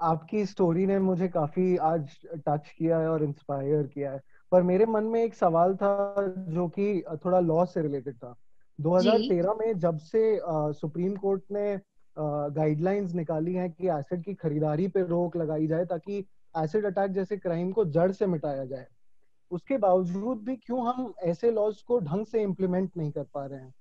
आपकी स्टोरी ने मुझे काफ़ी आज टच किया है और इंस्पायर किया है। पर मेरे मन में एक सवाल था जो कि थोड़ा लॉ से रिलेटेड था। 2013 में जब से सुप्रीम कोर्ट ने गाइडलाइंस निकाली हैं कि एसिड की खरीदारी पे रोक लगाई जाए ताकि एसिड अटैक जैसे क्राइम को जड़ से मिटाया जाए। उसके बावजूद भी क्यों हम ऐसे लॉज को ढंग से इम्प्लीमेंट नहीं कर पा रहे हैं?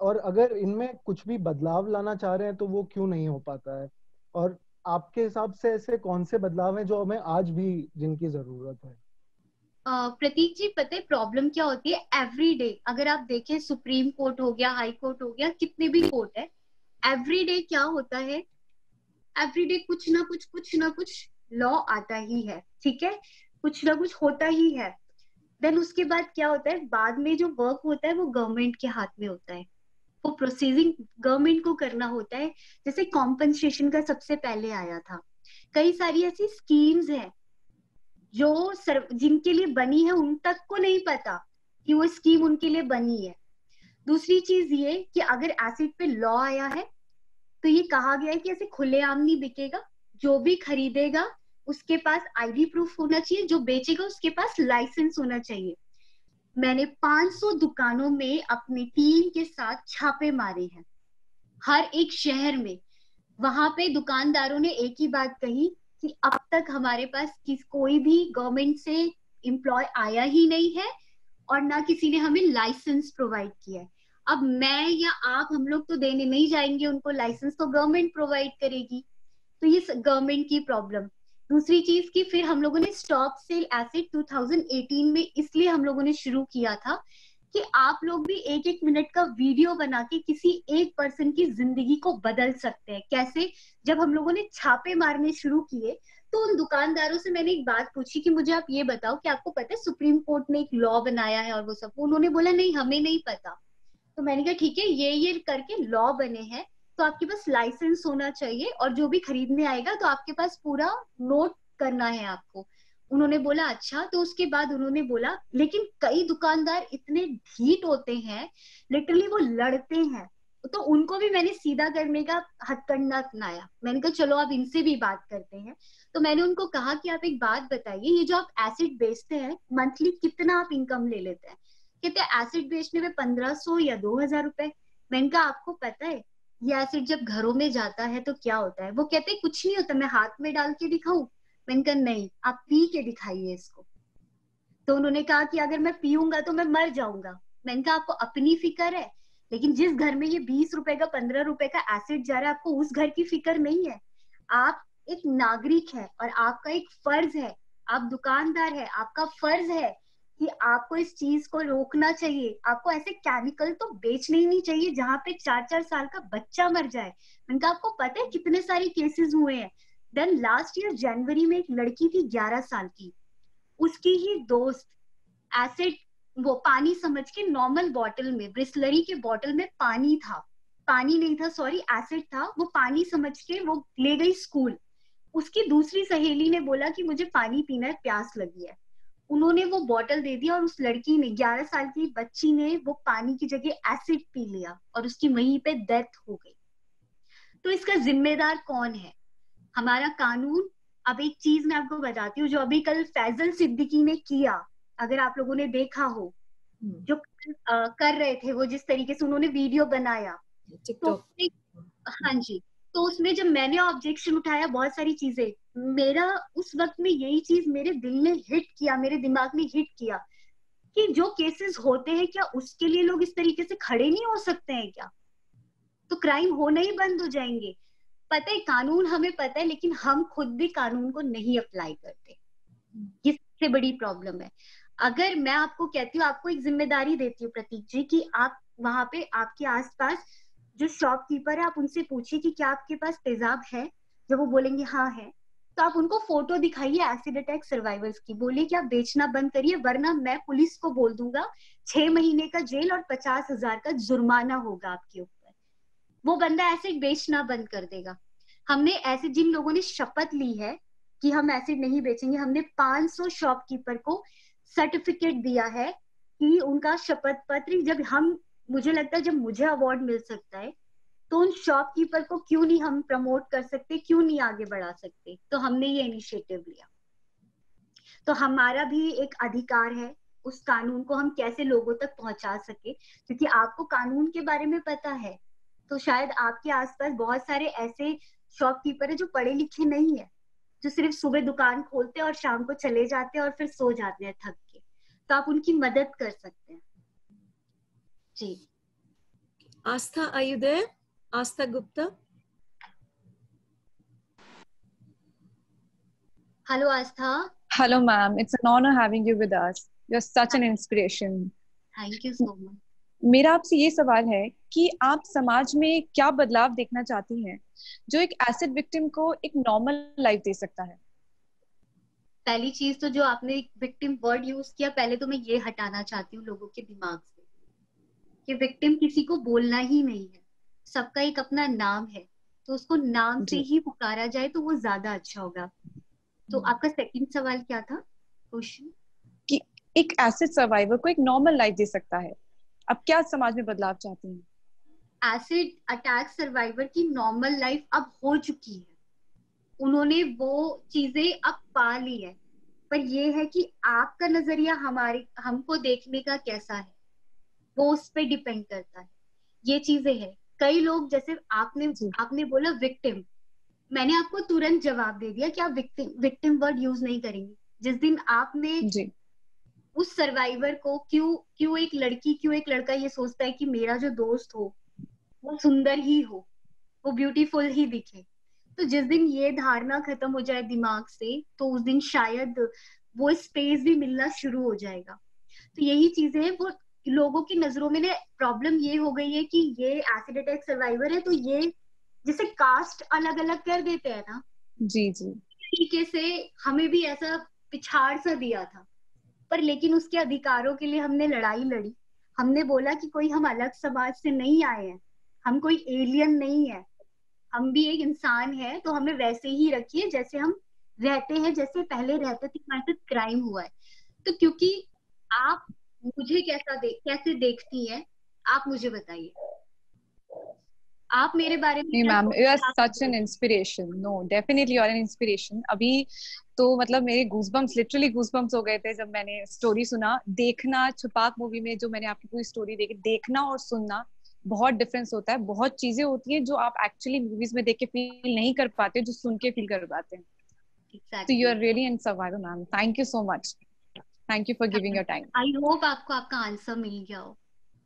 और अगर इनमें कुछ भी बदलाव लाना चाह रहे हैं तो वो क्यों नहीं हो पाता है? और आपके हिसाब से ऐसे कौन से बदलाव हैं जो हमें आज भी जिनकी ज़रूरत है? प्रतीक जी, पता है प्रॉब्लम क्या होती है? एवरी डे अगर आप देखें सुप्रीम कोर्ट हो गया हाई कोर्ट हो गया, कितने भी कोर्ट है एवरी डे क्या होता है? एवरी डे कुछ ना कुछ कुछ ना कुछ लॉ आता ही है ठीक है? कुछ ना कुछ होता ही है। देन उसके बाद क्या होता है? बाद में जो वर्क होता है वो गवर्नमेंट के हाथ में होता है। वो प्रोसीजिंग गवर्नमेंट को करना होता है। जैसे कॉम्पनसेशन का सबसे पहले आया था। कई सारी ऐसी स्कीम्स हैं जो सर, जिनके लिए बनी है उन तक को नहीं पता कि वो स्कीम उनके लिए बनी है। दूसरी चीज़ ये कि अगर एसिड पे लॉ आया है तो ये कहा गया है कि ऐसे खुलेआम नहीं बिकेगा। जो भी खरीदेगा उसके पास आईडी प्रूफ होना चाहिए, जो बेचेगा उसके पास लाइसेंस होना चाहिए। मैंने 500 दुकानों में अपनी टीम के साथ छापे मारे हैं। हर एक शहर में। वहाँ पे दुकानदारों ने एक ही बात कही कि अब तक हमारे पास किस कोई भी गवर्नमेंट से एम्प्लॉय आया ही नहीं है और ना किसी ने हमें लाइसेंस प्रोवाइड किया है। अब मैं या आप हम लोग तो देने नहीं जाएँगे, उनको लाइसेंस तो गवर्नमेंट प्रोवाइड करेगी। तो ये गवर्नमेंट की प्रॉब्लम दूसरी चीज़ की फिर हम लोगों ने स्टॉप सेल एसिड 2018 में इसलिए हम लोगों ने शुरू किया था कि आप लोग भी एक एक मिनट का वीडियो बना के किसी एक पर्सन की ज़िंदगी को बदल सकते हैं। कैसे? जब हम लोगों ने छापे मारने शुरू किए तो उन दुकानदारों से मैंने एक बात पूछी कि मुझे आप ये बताओ कि आपको पता है सुप्रीम कोर्ट ने एक लॉ बनाया है और वो सब। उन्होंने बोला, नहीं, हमें नहीं पता। तो मैंने कहा, ठीक है ये ये करके लॉ बने हैं। तो आपके पास लाइसेंस होना चाहिए और जो भी खरीदने आएगा तो आपके पास पूरा नोट करना है आपको। उन्होंने बोला अच्छा। तो उसके बाद उन्होंने बोला, लेकिन कई दुकानदार इतने ढीट होते हैं लिटरली वो लड़ते हैं। तो उनको भी मैंने सीधा करने का हथकंडा अपनाया। मैंने कहा, चलो, आप इनसे भी बात करते हैं। तो मैंने उनको कहा कि, आप एक बात बताइए, ये जो आप एसिड बेचते हैं मंथली कितना आप इनकम ले लेते हैं? कहते हैं एसिड बेचने में पंद्रह सौ या दो हज़ार रुपए। मैंने कहा, आपको पता है ये एसिड जब घरों में जाता है तो क्या होता है? वो कहते हैं, कुछ नहीं होता, मैं हाथ में डाल के दिखाऊँ? मैंने कहा, नहीं, आप पी के दिखाइए इसको। तो उन्होंने कहा कि, अगर मैं पीऊँगा तो मैं मर जाऊँगा। मैंने कहा, आपको अपनी फ़िक्र है, लेकिन जिस घर में ये बीस रुपए का, पंद्रह रुपए का एसिड जा रहा है, आपको उस घर की फ़िक्र नहीं है। आप एक नागरिक है और आपका एक फ़र्ज़ है। आप दुकानदार है, आपका फ़र्ज़ है कि आपको इस चीज़ को रोकना चाहिए। आपको ऐसे केमिकल तो बेचने ही नहीं चाहिए जहाँ पे चार चार साल का बच्चा मर जाए। उनका आपको पता है कितने सारे केसेस हुए हैं। देन लास्ट ईयर जनवरी में एक लड़की थी ग्यारह साल की। उसकी ही दोस्त एसिड वो पानी समझ के नॉर्मल बॉटल में ब्रिस्लरी के बॉटल में पानी था। पानी नहीं था सॉरी एसिड था। वो पानी समझ के वो ले गई स्कूल उसकी दूसरी सहेली ने बोला कि मुझे पानी पीना है, प्यास लगी है। उन्होंने वो बॉटल दे दिया और उस लड़की ने 11 साल की बच्ची ने वो पानी की जगह एसिड पी लिया और उसकी वहीं पे डेथ हो गई। तो इसका जिम्मेदार कौन है? हमारा कानून। अब एक चीज़ मैं आपको बताती हूँ जो अभी कल फैजल सिद्दीकी ने किया अगर आप लोगों ने देखा हो हम्म। जो आ, कर रहे थे वो जिस तरीके से उन्होंने वीडियो बनाया तो हाँ जी तो उसमें जब मैंने ऑब्जेक्शन उठाया बहुत सारी चीज़ें मेरा उस वक्त में यही चीज़ मेरे दिल में हिट किया, मेरे दिमाग में हिट किया कि जो केसेस होते हैं, क्या उसके लिए लोग इस तरीके से खड़े नहीं हो सकते हैं क्या? तो क्राइम होना ही बंद हो जाएँगे। पता है, कानून हमें पता है, लेकिन हम खुद भी कानून को नहीं अप्लाई करते। ये सबसे बड़ी प्रॉब्लम है। अगर मैं आपको कहती हूँ, आपको एक ज़िम्मेदारी देती हूँ, प्रतीक जी, की आप वहाँ पे आपके आसपास जो शॉपकीपर है, आप उनसे पूछिए कि क्या आपके पास तेजाब है? जब वो बोलेंगे हाँ है। तो आप उनको फ़ोटो दिखाइए एसिड अटैक सर्वाइवर्स की। बोलिए कि आप बेचना बंद करिए, वरना मैं पुलिस को बोल दूँगा, छह महीने का जेल और पचास हज़ार का जुर्माना होगा आपके ऊपर। वो बंदा एसिड बेचना बंद कर देगा। हमने ऐसे जिन लोगों ने शपथ ली है कि हम एसिड नहीं बेचेंगे, हमने 500 शॉपकीपर को सर्टिफिकेट दिया है कि उनका शपथ पत्र, जब हम, मुझे लगता है जब मुझे अवार्ड मिल सकता है तो उन शॉपकीपर को क्यों नहीं हम प्रमोट कर सकते, क्यों नहीं आगे बढ़ा सकते? तो हमने ये इनिशिएटिव लिया। तो हमारा भी एक अधिकार है उस कानून को हम कैसे लोगों तक पहुँचा सके, क्योंकि आपको कानून के बारे में पता है। तो शायद आपके आसपास बहुत सारे ऐसे शॉपकीपर है जो पढ़े लिखे नहीं है, जो सिर्फ़ सुबह दुकान खोलते और शाम को चले जाते हैं और फिर सो जाते हैं थक के। तो आप उनकी मदद कर सकते हैं। जी। आस्था, are there Astha Gupta hello Astha hello ma'am. It's an honor having you with us. You're such an inspiration. Thank you so much. मेरा आपसे ये सवाल है कि आप समाज में क्या बदलाव देखना चाहती हैं जो एक एसिड विक्टिम को एक नॉर्मल लाइफ दे सकता है? पहली चीज़ तो जो आपने विक्टिम वर्ड यूज़ किया पहले तो मैं ये हटाना चाहती हूँ लोगों के दिमाग से कि विक्टिम किसी को बोलना ही नहीं है। सबका एक अपना नाम है तो उसको नाम से ही पुकारा जाए तो वो ज़्यादा अच्छा होगा। तो। आपका सेकंड सवाल क्या था? क्वेश्चन कि एक एसिड सर्वाइवर को एक नॉर्मल लाइफ दे सकता है। अब क्या समाज में बदलाव चाहते हैं? एसिड अटैक सर्वाइवर की नॉर्मल लाइफ अब हो चुकी है। उन्होंने वो चीज़ें अब पा ली है। पर ये है कि आपका नज़रिया हमारे हमको देखने का कैसा है? वो उस पर डिपेंड करता है। ये चीज़ें है। कई लोग जैसे आपने आपने बोला विक्टिम मैंने आपको तुरंत जवाब दे दिया कि आप विक्टिम विक्टिम वर्ड यूज़ नहीं करेंगे। जिस दिन आपने जी. उस सर्वाइवर को क्यों क्यों एक लड़की क्यों एक लड़का ये सोचता है कि मेरा जो दोस्त हो वो सुंदर ही हो वो ब्यूटीफुल ही दिखे। तो जिस दिन ये धारणा खत्म हो जाए दिमाग से तो उस दिन शायद वो स्पेस भी मिलना शुरू हो जाएगा। तो यही चीज़ें हैं वो लोगों की नज़रों में ना प्रॉब्लम ये हो गई है कि ये एसिड अटैक सर्वाइवर है तो ये जैसे कास्ट अलग अलग कर देते हैं ना जी जी। तरीके से हमें भी ऐसा पिछाड़ सा दिया था। पर लेकिन उसके अधिकारों के लिए हमने लड़ाई लड़ी। हमने बोला कि कोई हम अलग समाज से नहीं आए हैं। हम कोई एलियन नहीं है। हम भी एक इंसान है तो हमें वैसे ही रखिए जैसे हम रहते हैं जैसे पहले रहते थे हमारे साथ क्राइम हुआ है। तो क्योंकि आप मुझे कैसा देख कैसे देखती है आप मुझे बताइए। आप मेरे बारे में ma'am you are such an inspiration no definitely you are an inspiration अभी तो मतलब मेरे गूजबम्स लिटरली गूजबम्स हो गए थे जब मैंने स्टोरी सुना। देखना छुपाक मूवी में जो मैंने आपकी पूरी स्टोरी देखी देखना और सुनना बहुत डिफरेंस होता है। बहुत चीज़ें होती हैं जो आप एक्चुअली मूवीज़ में देख के फील नहीं कर पाते जो सुन के फील कर पाते हैं। तो you are really in survival ma'am thank you so much thank you for giving your time I hope आपको आपका आंसर मिल गया हो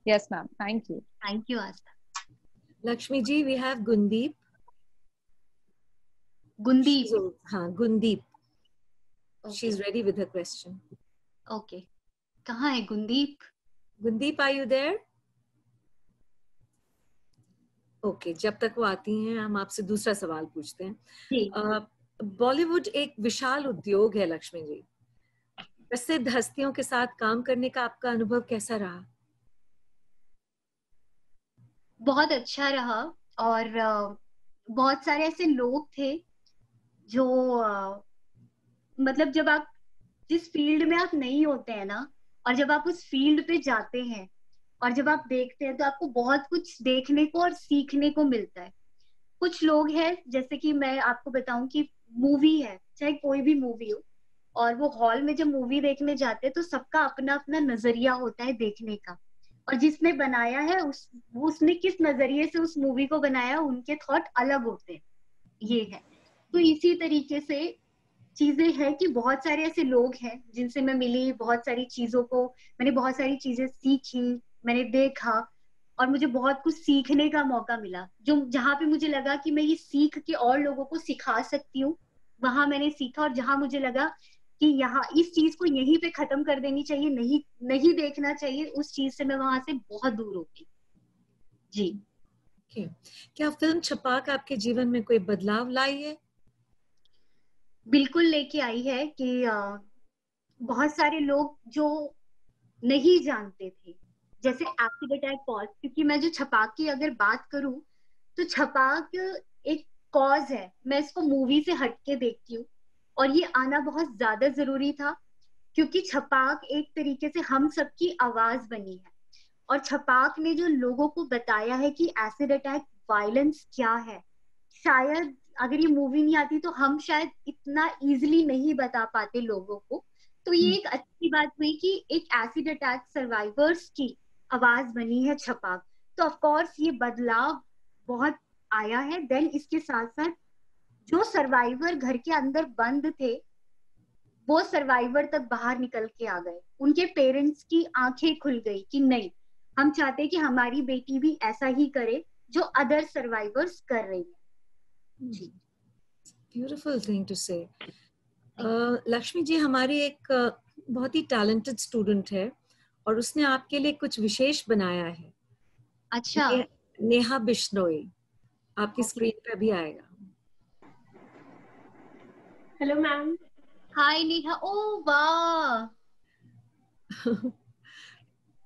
yes ma'am thank you thank you Aastha Lakshmi ji, we have Gundeep. Gundeep. हाँ Gundeep. Okay. She's ready with her question. Okay. कहाँ है Gundeep? Gundeep, are you there? Okay okay, जब तक वो आती हैं हम आपसे दूसरा सवाल पूछते हैं बॉलीवुड uh, एक विशाल उद्योग है लक्ष्मी जी प्रसिद्ध हस्तियों के साथ काम करने का आपका अनुभव कैसा रहा? बहुत अच्छा रहा और बहुत सारे ऐसे लोग थे जो मतलब जब आप जिस फ़ील्ड में आप नहीं होते हैं ना और जब आप उस फ़ील्ड पे जाते हैं और जब आप देखते हैं तो आपको बहुत कुछ देखने को और सीखने को मिलता है। कुछ लोग हैं, जैसे कि मैं आपको बताऊँ कि मूवी है, चाहे कोई भी मूवी हो और वो हॉल में जब मूवी देखने जाते हैं तो सबका अपना अपना नज़रिया होता है देखने का। और जिसने बनाया है, उस उसने किस नज़रिए से उस मूवी को बनाया, उनके थॉट अलग होते हैं। ये है। तो इसी तरीके से चीज़ें हैं कि बहुत सारे ऐसे लोग हैं, जिनसे मैं मिली, बहुत सारी चीज़ों को, मैंने बहुत सारी चीज़ें सीखी, मैंने देखा, और मुझे बहुत कुछ सीखने का मौका मिला। जो, जहाँ पे मुझे लगा कि मैं ये सीख के और लोगों को सिखा सकती हूँ, वहाँ मैंने सीखा, और जहाँ मुझे लगा कि यहाँ इस चीज़ को यहीं पे खत्म कर देनी चाहिए नहीं नहीं देखना चाहिए उस चीज़ से मैं वहाँ से बहुत दूर हो। गई जी। okay. क्या फ़िल्म छपाक आपके जीवन में कोई बदलाव लाई है? बिल्कुल लेके आई है कि आ, बहुत सारे लोग जो नहीं जानते थे जैसे एसिड अटैक कॉज क्योंकि मैं जो छपाक की अगर बात करूँ तो छपाक एक कॉज है। मैं इसको मूवी से हटके देखती हूँ। और ये आना बहुत ज़्यादा ज़रूरी था क्योंकि छपाक एक तरीके से हम सबकी आवाज़ बनी है। और छपाक ने जो लोगों को बताया है कि एसिड अटैक वायलेंस क्या है शायद अगर ये मूवी नहीं आती तो हम शायद इतना इजिली नहीं बता पाते लोगों को। तो ये हम्म। एक अच्छी बात हुई कि एक एसिड अटैक सर्वाइवर्स की आवाज़ बनी है छपाक। तो ऑफकोर्स ये बदलाव बहुत आया है देन इसके साथ साथ जो सर्वाइवर घर के अंदर बंद थे वो सर्वाइवर तक बाहर निकल के आ गए। उनके पेरेंट्स की आँखें खुल गई कि नहीं हम चाहते कि हमारी बेटी भी ऐसा ही करे जो अदर सर्वाइवर्स कर रही है। जी। Beautiful thing to say Lakshmi जी हमारी एक uh, बहुत ही टैलेंटेड स्टूडेंट है और उसने आपके लिए कुछ विशेष बनाया है। अच्छा। नेहा बिश्नोई आपकी स्क्रीन पर भी आएगा। हेलो मैम हाय नेहा ओ वाह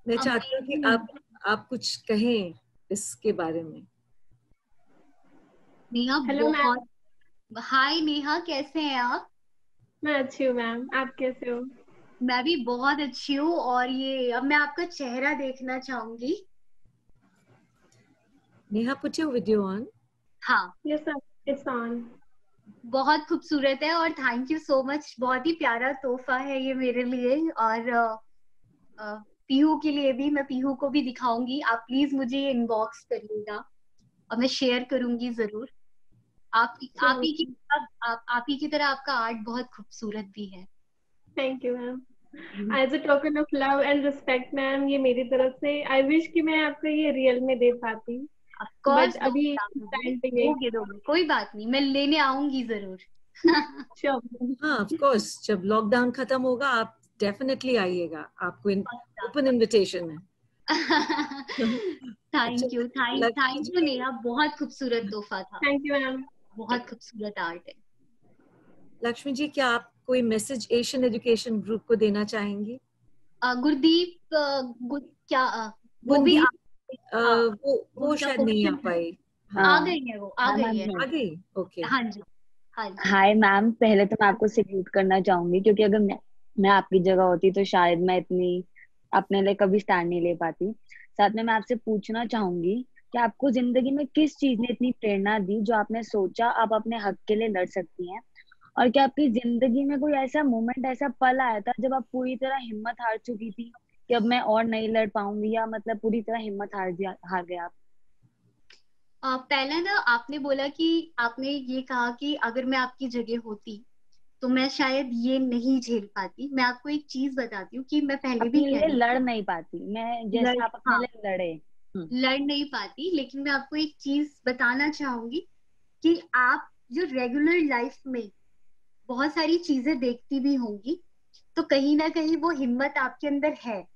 मैं चाहती हूँ कि आप आप कुछ कहें इसके बारे में। Neha hello ma'am hi Neha कैसे हैं आप? मैं अच्छी हूँ मैम आप कैसे हो? मैं भी बहुत अच्छी हूँ और ये अब मैं आपका चेहरा देखना चाहूँगी। Neha put your video on हाँ। यस सर इट्स ऑन बहुत खूबसूरत है और थैंक यू सो मच बहुत ही प्यारा तोहफा है ये मेरे लिए और पीहू के लिए भी मैं पीहू को भी दिखाऊँगी। आप प्लीज़ मुझे ये इनबॉक्स करिएगा और मैं शेयर करूँगी ज़रूर। आप आप ही की आप आप ही की तरह आपका आर्ट बहुत खूबसूरत भी है। Thank you ma'am as a token of love and respect ma'am ये मेरी तरफ़ से आई विश कि मैं आपको ये रियल में दे पाती। अभी कोई बात नहीं मैं लेने आऊँगी ज़रूर। हाँ ऑफ़ कोर्स जब लॉकडाउन खत्म होगा आप डेफिनेटली आइएगा। आपको ओपन इनविटेशन है। Thank you thank thank you Neha बहुत खूबसूरत तोहफा था। थैंक यू मैम बहुत खूबसूरत आर्ट है। लक्ष्मी जी क्या आप कोई मैसेज एशियन एजुकेशन ग्रुप को देना चाहेंगी? गुरदीप क्या वो भी हाँ, वो वो शायद नहीं आ पाई। हाँ, आ गई है वो आ हाँ, गई है। आ गई ओके। हाँ जी हाय मैम पहले तो मैं आपको सल्यूट करना चाहूँगी क्योंकि अगर मैं मैं आपकी जगह होती तो शायद मैं इतनी अपने लिए कभी स्टैंड नहीं ले पाती। साथ में मैं आपसे पूछना चाहूँगी कि आपको ज़िंदगी में किस चीज़ ने इतनी प्रेरणा दी जो आपने सोचा आप अपने हक के लिए लड़ सकती हैं? और क्या आपकी ज़िंदगी में कोई ऐसा मोमेंट ऐसा पल आया था जब आप पूरी तरह हिम्मत हार चुकी थी? कि अब मैं और नहीं लड़ पाऊँगी या मतलब पूरी तरह हिम्मत हार दिया हार गया आप? पहला ना आपने बोला कि आपने ये कहा कि अगर मैं आपकी जगह होती तो मैं शायद ये नहीं झेल पाती। मैं आपको एक चीज़ बताती हूँ कि मैं पहले भी लड़ नहीं पाती। मैं जैसे आप अपने हाँ, लड़े। हम्म। लड़ नहीं पाती लेकिन मैं आपको एक चीज़ बताना चाहूँगी कि आप जो रेगुलर लाइफ में बहुत सारी चीज़ें देखती भी होंगी तो कहीं ना कहीं वो हिम्मत आपके अंदर है।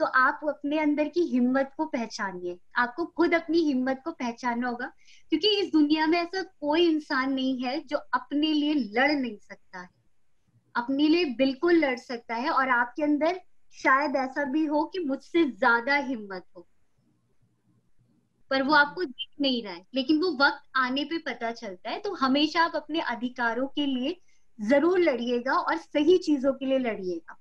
तो आप अपने अंदर की हिम्मत को पहचानिए। आपको खुद अपनी हिम्मत को पहचानना होगा, क्योंकि इस दुनिया में ऐसा कोई इंसान नहीं है जो अपने लिए लड़ नहीं सकता है। अपने लिए बिल्कुल लड़ सकता है और आपके अंदर शायद ऐसा भी हो कि मुझसे ज़्यादा हिम्मत हो। पर वो आपको दिख नहीं रहा है, लेकिन वो वक्त आने पे पता चलता है तो हमेशा आप अपने अधिकारों के लिए ज़रूर लड़िएगा और सही चीज़ों के लिए लड़िएगा।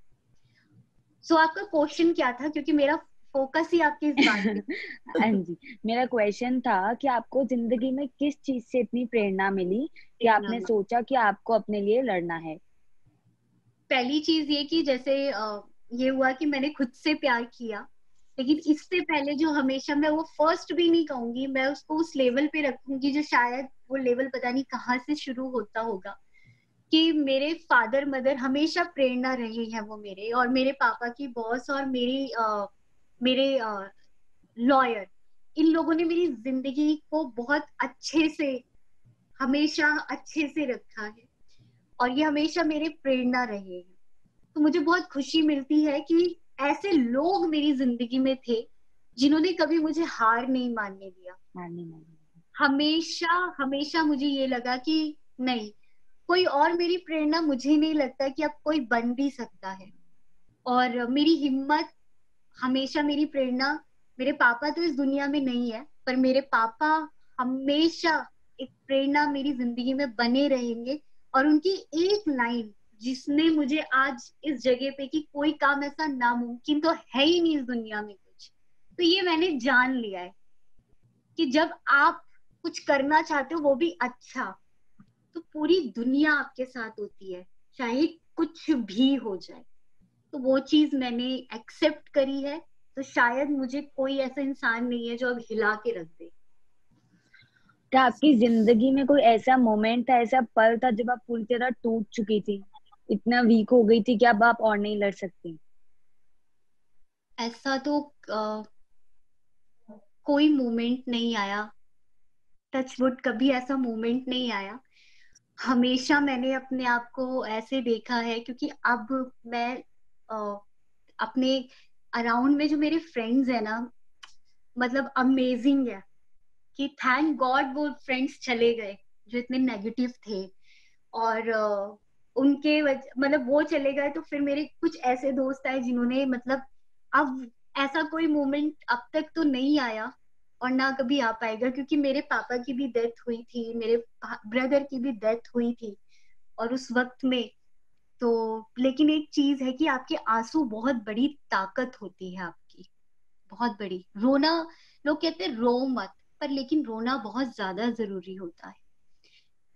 सो so, आपका क्वेश्चन क्या था? क्योंकि मेरा फोकस ही आपकी इस बात हाँ जी मेरा क्वेश्चन था कि आपको ज़िंदगी में किस चीज़ से इतनी प्रेरणा मिली कि आपने सोचा कि आपको अपने लिए लड़ना है? पहली चीज़ ये कि जैसे ये हुआ कि मैंने खुद से प्यार किया लेकिन इससे पहले जो हमेशा मैं वो फ़र्स्ट भी नहीं कहूँगी मैं उसको उस लेवल पे रखूँगी जो शायद वो लेवल पता नहीं कहाँ से शुरू होता होगा। कि मेरे फादर मदर हमेशा प्रेरणा रहे हैं वो मेरे और मेरे पापा की बॉस और मेरी आ, मेरे लॉयर इन लोगों ने मेरी ज़िंदगी को बहुत अच्छे से हमेशा अच्छे से रखा है और ये हमेशा मेरे प्रेरणा रहे हैं। तो मुझे बहुत खुशी मिलती है कि ऐसे लोग मेरी ज़िंदगी में थे जिन्होंने कभी मुझे हार नहीं मानने दिया। हमेशा हमेशा मुझे ये लगा कि नहीं कोई और मेरी प्रेरणा मुझे नहीं लगता कि अब कोई बन भी सकता है। और मेरी हिम्मत, हमेशा मेरी प्रेरणा, मेरे पापा तो इस दुनिया में नहीं है, पर मेरे पापा हमेशा एक प्रेरणा मेरी ज़िंदगी में बने रहेंगे। और उनकी एक लाइन जिसने मुझे आज इस जगह पे कि कोई काम ऐसा नामुमकिन तो है ही नहीं इस दुनिया में कुछ। तो ये मैंने जान लिया है कि जब आप कुछ करना चाहते हो, वो भी अच्छा। तो पूरी दुनिया आपके साथ होती है चाहे कुछ भी हो जाए। तो वो चीज़ मैंने एक्सेप्ट करी है तो शायद मुझे कोई ऐसा इंसान नहीं है जो अब हिला के रख दे। क्या आपकी ज़िंदगी में कोई ऐसा मोमेंट था ऐसा पल था जब आप पूरी तरह टूट चुकी थी? इतना वीक हो गई थी कि अब आप और नहीं लड़ सकती? ऐसा तो आ, कोई मोमेंट नहीं आया। टचवुड कभी ऐसा मोमेंट नहीं आया। हमेशा मैंने अपने आप को ऐसे देखा है क्योंकि अब मैं आ, अपने अराउंड में जो मेरे फ्रेंड्स है ना मतलब अमेजिंग है कि थैंक गॉड वो फ्रेंड्स चले गए जो इतने नेगेटिव थे और uh, उनके मतलब वो चले गए तो फिर मेरे कुछ ऐसे दोस्त आए जिन्होंने मतलब अब ऐसा कोई मोमेंट अब तक तो नहीं आया। और ना कभी आ पाएगा, क्योंकि मेरे पापा की भी डेथ हुई थी, मेरे ब्रदर की भी डेथ हुई थी, और उस वक्त में तो लेकिन एक चीज़ है कि आपके आँसू बहुत बड़ी ताकत होती है आपकी, बहुत बड़ी। रोना, लोग कहते हैं रो मत, पर लेकिन रोना बहुत ज़्यादा ज़रूरी होता है।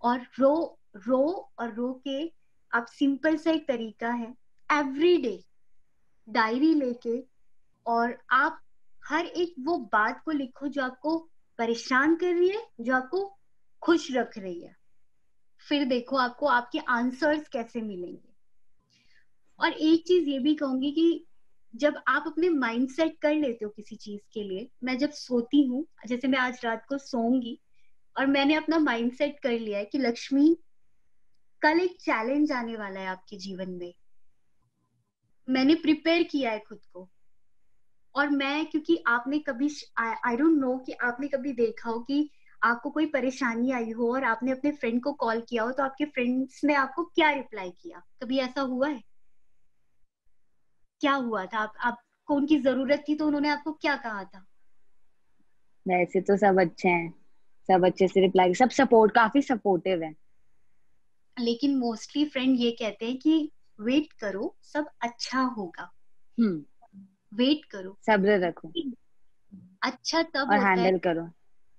और रो रो और रो के आप सिंपल सा एक तरीका है एवरी डे डायरी लेके, और आप हर एक वो बात को लिखो जो आपको परेशान कर रही है, जो आपको खुश रख रही है। फिर देखो आपको आपके आंसर्स कैसे मिलेंगे। और एक चीज़ ये भी कहूँगी कि जब आप अपने माइंड सेट कर लेते हो किसी चीज़ के लिए, मैं जब सोती हूँ, जैसे मैं आज रात को सोऊँगी, और मैंने अपना माइंड सेट कर लिया है कि लक्ष्मी, कल एक चैलेंज आने वाला है आपके जीवन में। मैंने प्रिपेयर किया है खुद को। और मैं क्योंकि आपने कभी आई डोंट नो कि आपने कभी देखा हो कि आपको कोई परेशानी आई हो और आपने अपने फ्रेंड को कॉल किया हो तो आपके फ्रेंड्स ने आपको क्या रिप्लाई किया? कभी ऐसा हुआ है? क्या हुआ था? आप आपको उनकी ज़रूरत थी तो उन्होंने आपको क्या कहा था? वैसे तो सब अच्छे हैं। सब अच्छे से रिप्लाई सब सपोर्ट काफ़ी सपोर्टिव है। लेकिन मोस्टली फ्रेंड ये कहते हैं कि वेट करो सब अच्छा होगा। हम्म। वेट करो। सब्र रखो। अच्छा तब और हैंडल करो।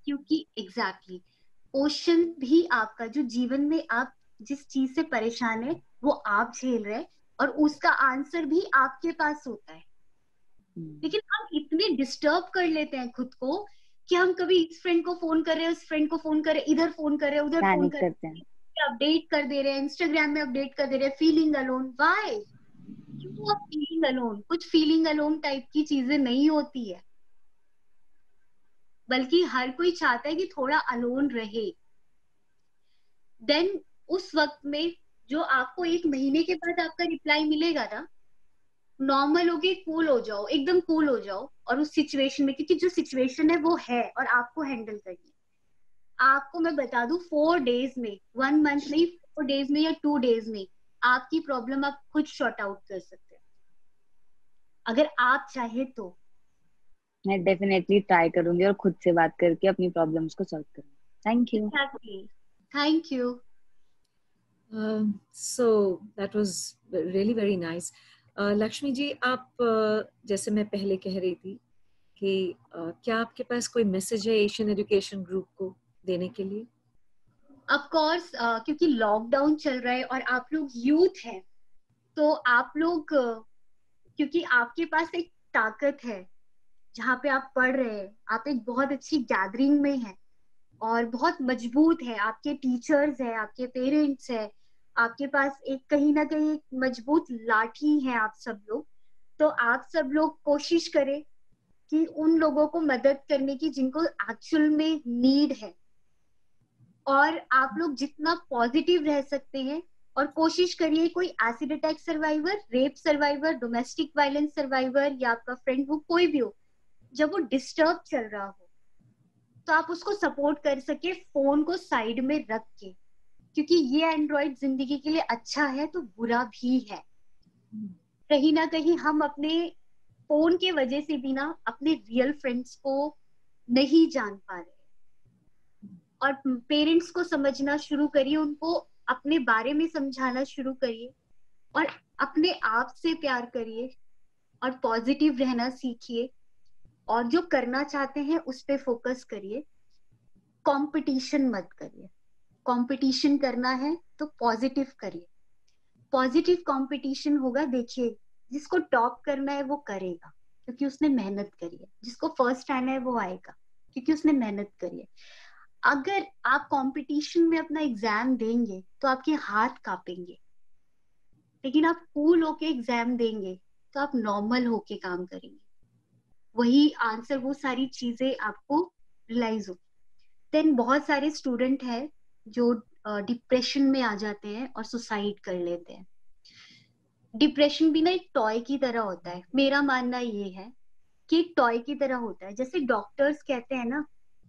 क्योंकि एग्जैक्टली exactly, क्वेश्चन भी आपका जो जीवन में आप जिस चीज़ से परेशान है वो आप झेल रहे हैं और उसका आंसर भी आपके पास होता है। हम्म। लेकिन हम इतने डिस्टर्ब कर लेते हैं खुद को कि हम कभी इस फ्रेंड को फ़ोन कर रहे हैं उस फ्रेंड को फ़ोन कर रहे हैं इधर फ़ोन कर रहे हैं उधर फ़ोन कर रहे हैं। अपडेट कर दे रहे हैं इंस्टाग्राम में अपडेट कर दे रहे हैं feeling alone why feeling alone कुछ फीलिंग अलोन टाइप की चीज़ें नहीं होती है। बल्कि हर कोई चाहता है कि थोड़ा अलोन रहे। देन उस वक्त में जो आपको एक महीने के बाद आपका रिप्लाई मिलेगा ना नॉर्मल हो गए कूल हो जाओ, एकदम कूल हो जाओ और उस सिचुएशन में, क्योंकि जो सिचुएशन है वो है और आपको हैंडल करनी आपको मैं बता दू फोर डेज़ में वन मंथ में फोर डेज़ में या टू डेज़ में आपकी प्रॉब्लम आप खुद शॉर्ट आउट कर सकते हैं। अगर आप चाहे तो। मैं डेफिनेटली ट्राई करूँगी और खुद से बात करके अपनी प्रॉब्लम्स को सॉल्व करूँगी। Thank you thank you so that was really very nice Lakshmi ji आप uh, जैसे मैं पहले कह रही थी कि uh, क्या आपके पास कोई मैसेज है एशियन एजुकेशन ग्रुप को देने के लिए? ऑफ़ कोर्स uh, क्योंकि लॉकडाउन चल रहा है और आप लोग यूथ हैं तो आप लोग uh, क्योंकि आपके पास एक ताकत है जहाँ पे आप पढ़ रहे हैं आप एक बहुत अच्छी गैदरिंग में हैं और बहुत मज़बूत है आपके टीचर्स है आपके पेरेंट्स है आपके पास एक कहीं ना कहीं एक मज़बूत लाठी है आप सब लोग तो आप सब लोग कोशिश करें कि उन लोगों को मदद करने की जिनको एक्चुअल में नीड है। और आप लोग जितना पॉजिटिव रह सकते हैं और कोशिश करिए कोई acid attack survivor rape survivor domestic violence survivor या आपका फ्रेंड वो कोई भी हो, जब वो डिस्टर्ब चल रहा हो तो आप उसको सपोर्ट कर सके फ़ोन को साइड में रख के। क्योंकि ये एंड्रॉइड ज़िंदगी के लिए अच्छा है तो बुरा भी है। कहीं ना कहीं हम अपने फ़ोन के वजह से भी ना, अपने रियल फ्रेंड्स को नहीं जान पा रहे। और पेरेंट्स को समझना शुरू करिए, उनको अपने बारे में समझाना शुरू करिए और अपने आप से प्यार करिए और पॉजिटिव रहना सीखिए और जो करना चाहते हैं उस पर फोकस करिए। कंपटीशन मत करिए। कंपटीशन करना है तो पॉजिटिव करिए। पॉजिटिव कंपटीशन होगा, देखिए, जिसको टॉप करना है वो करेगा, क्योंकि उसने मेहनत करी है। जिसको फ़र्स्ट आना है वो आएगा, क्योंकि उसने मेहनत करी है। अगर आप कंपटीशन में अपना एग्ज़ाम देंगे तो आपके हाथ कांपेंगे। लेकिन आप कूल होके एग्ज़ाम देंगे तो आप नॉर्मल होके काम करेंगे। वही आंसर वो सारी चीज़ें आपको रियलाइज़ हो देन बहुत सारे स्टूडेंट है जो डिप्रेशन में आ जाते हैं और सुसाइड कर लेते हैं। डिप्रेशन भी ना एक टॉय की तरह होता है। मेरा मानना ये है कि एक टॉय की तरह होता है। जैसे डॉक्टर्स कहते हैं ना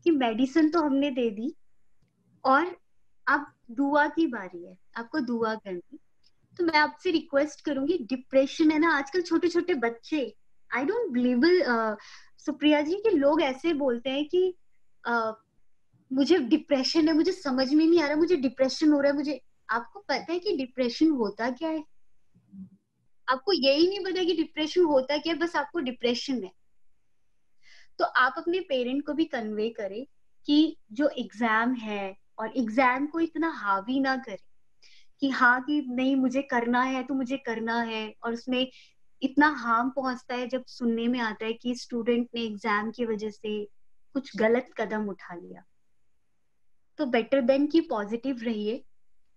कि मेडिसिन तो हमने दे दी और अब दुआ की बारी है आपको दुआ करनी। तो मैं आपसे रिक्वेस्ट करूँगी डिप्रेशन है ना आजकल छोटे छोटे बच्चे I don't believe Supriya ji कि लोग ऐसे बोलते हैं कि uh, मुझे डिप्रेशन है मुझे समझ में नहीं आ रहा मुझे डिप्रेशन हो रहा है मुझे आपको पता है कि डिप्रेशन होता क्या है? आपको यही नहीं पता कि डिप्रेशन होता क्या है बस आपको डिप्रेशन है। तो आप अपने पेरेंट को भी कन्वे करें कि जो एग्ज़ाम है और एग्ज़ाम को इतना हावी ना करे कि हाँ कि नहीं, मुझे करना है तो मुझे करना है और उसमें इतना हार्म पहुँचता है जब सुनने में आता है कि स्टूडेंट ने एग्ज़ाम की वजह से कुछ गलत कदम उठा लिया। तो बेटर देन कि पॉजिटिव रहिए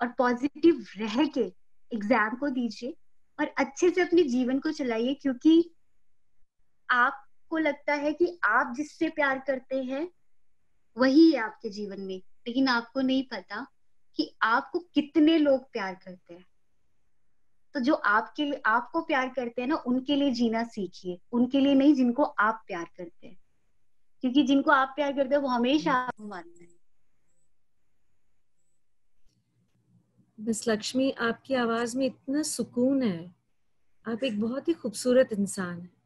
और पॉजिटिव रह के एग्ज़ाम को दीजिए और अच्छे से अपने जीवन को चलाइए क्योंकि आपको लगता है कि आप जिससे प्यार करते हैं वही है आपके जीवन में। लेकिन आपको नहीं पता कि आपको कितने लोग प्यार करते हैं। तो जो आपके लिए आपको प्यार करते हैं ना उनके लिए जीना सीखिए। उनके लिए नहीं जिनको आप प्यार करते हैं। क्योंकि जिनको आप प्यार करते हैं वो हमेशा आपको मानना है। मिस लक्ष्मी आपकी आवाज़ में इतना सुकून है। आप एक बहुत ही खूबसूरत इंसान है।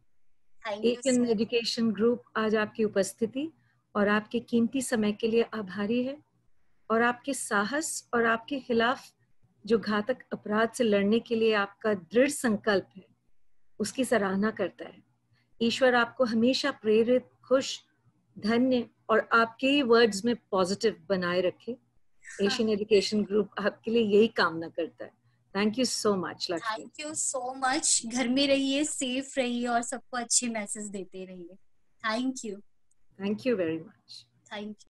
एक एजुकेशन ग्रुप आज आपकी उपस्थिति और आपके कीमती समय के लिए आभारी है और आपके साहस और आपके खिलाफ जो घातक अपराध से लड़ने के लिए आपका दृढ़ संकल्प है उसकी सराहना करता है। ईश्वर आपको हमेशा प्रेरित खुश धन्य और आपके ही वर्ड्स में पॉजिटिव बनाए रखे। एशियन एजुकेशन ग्रुप आपके लिए यही कामना करता है। Thank you so much Lakshmi thank you so much घर में रहिए सेफ़ रहिए और सबको अच्छे मैसेज देते रहिए. Thank you thank you very much thank you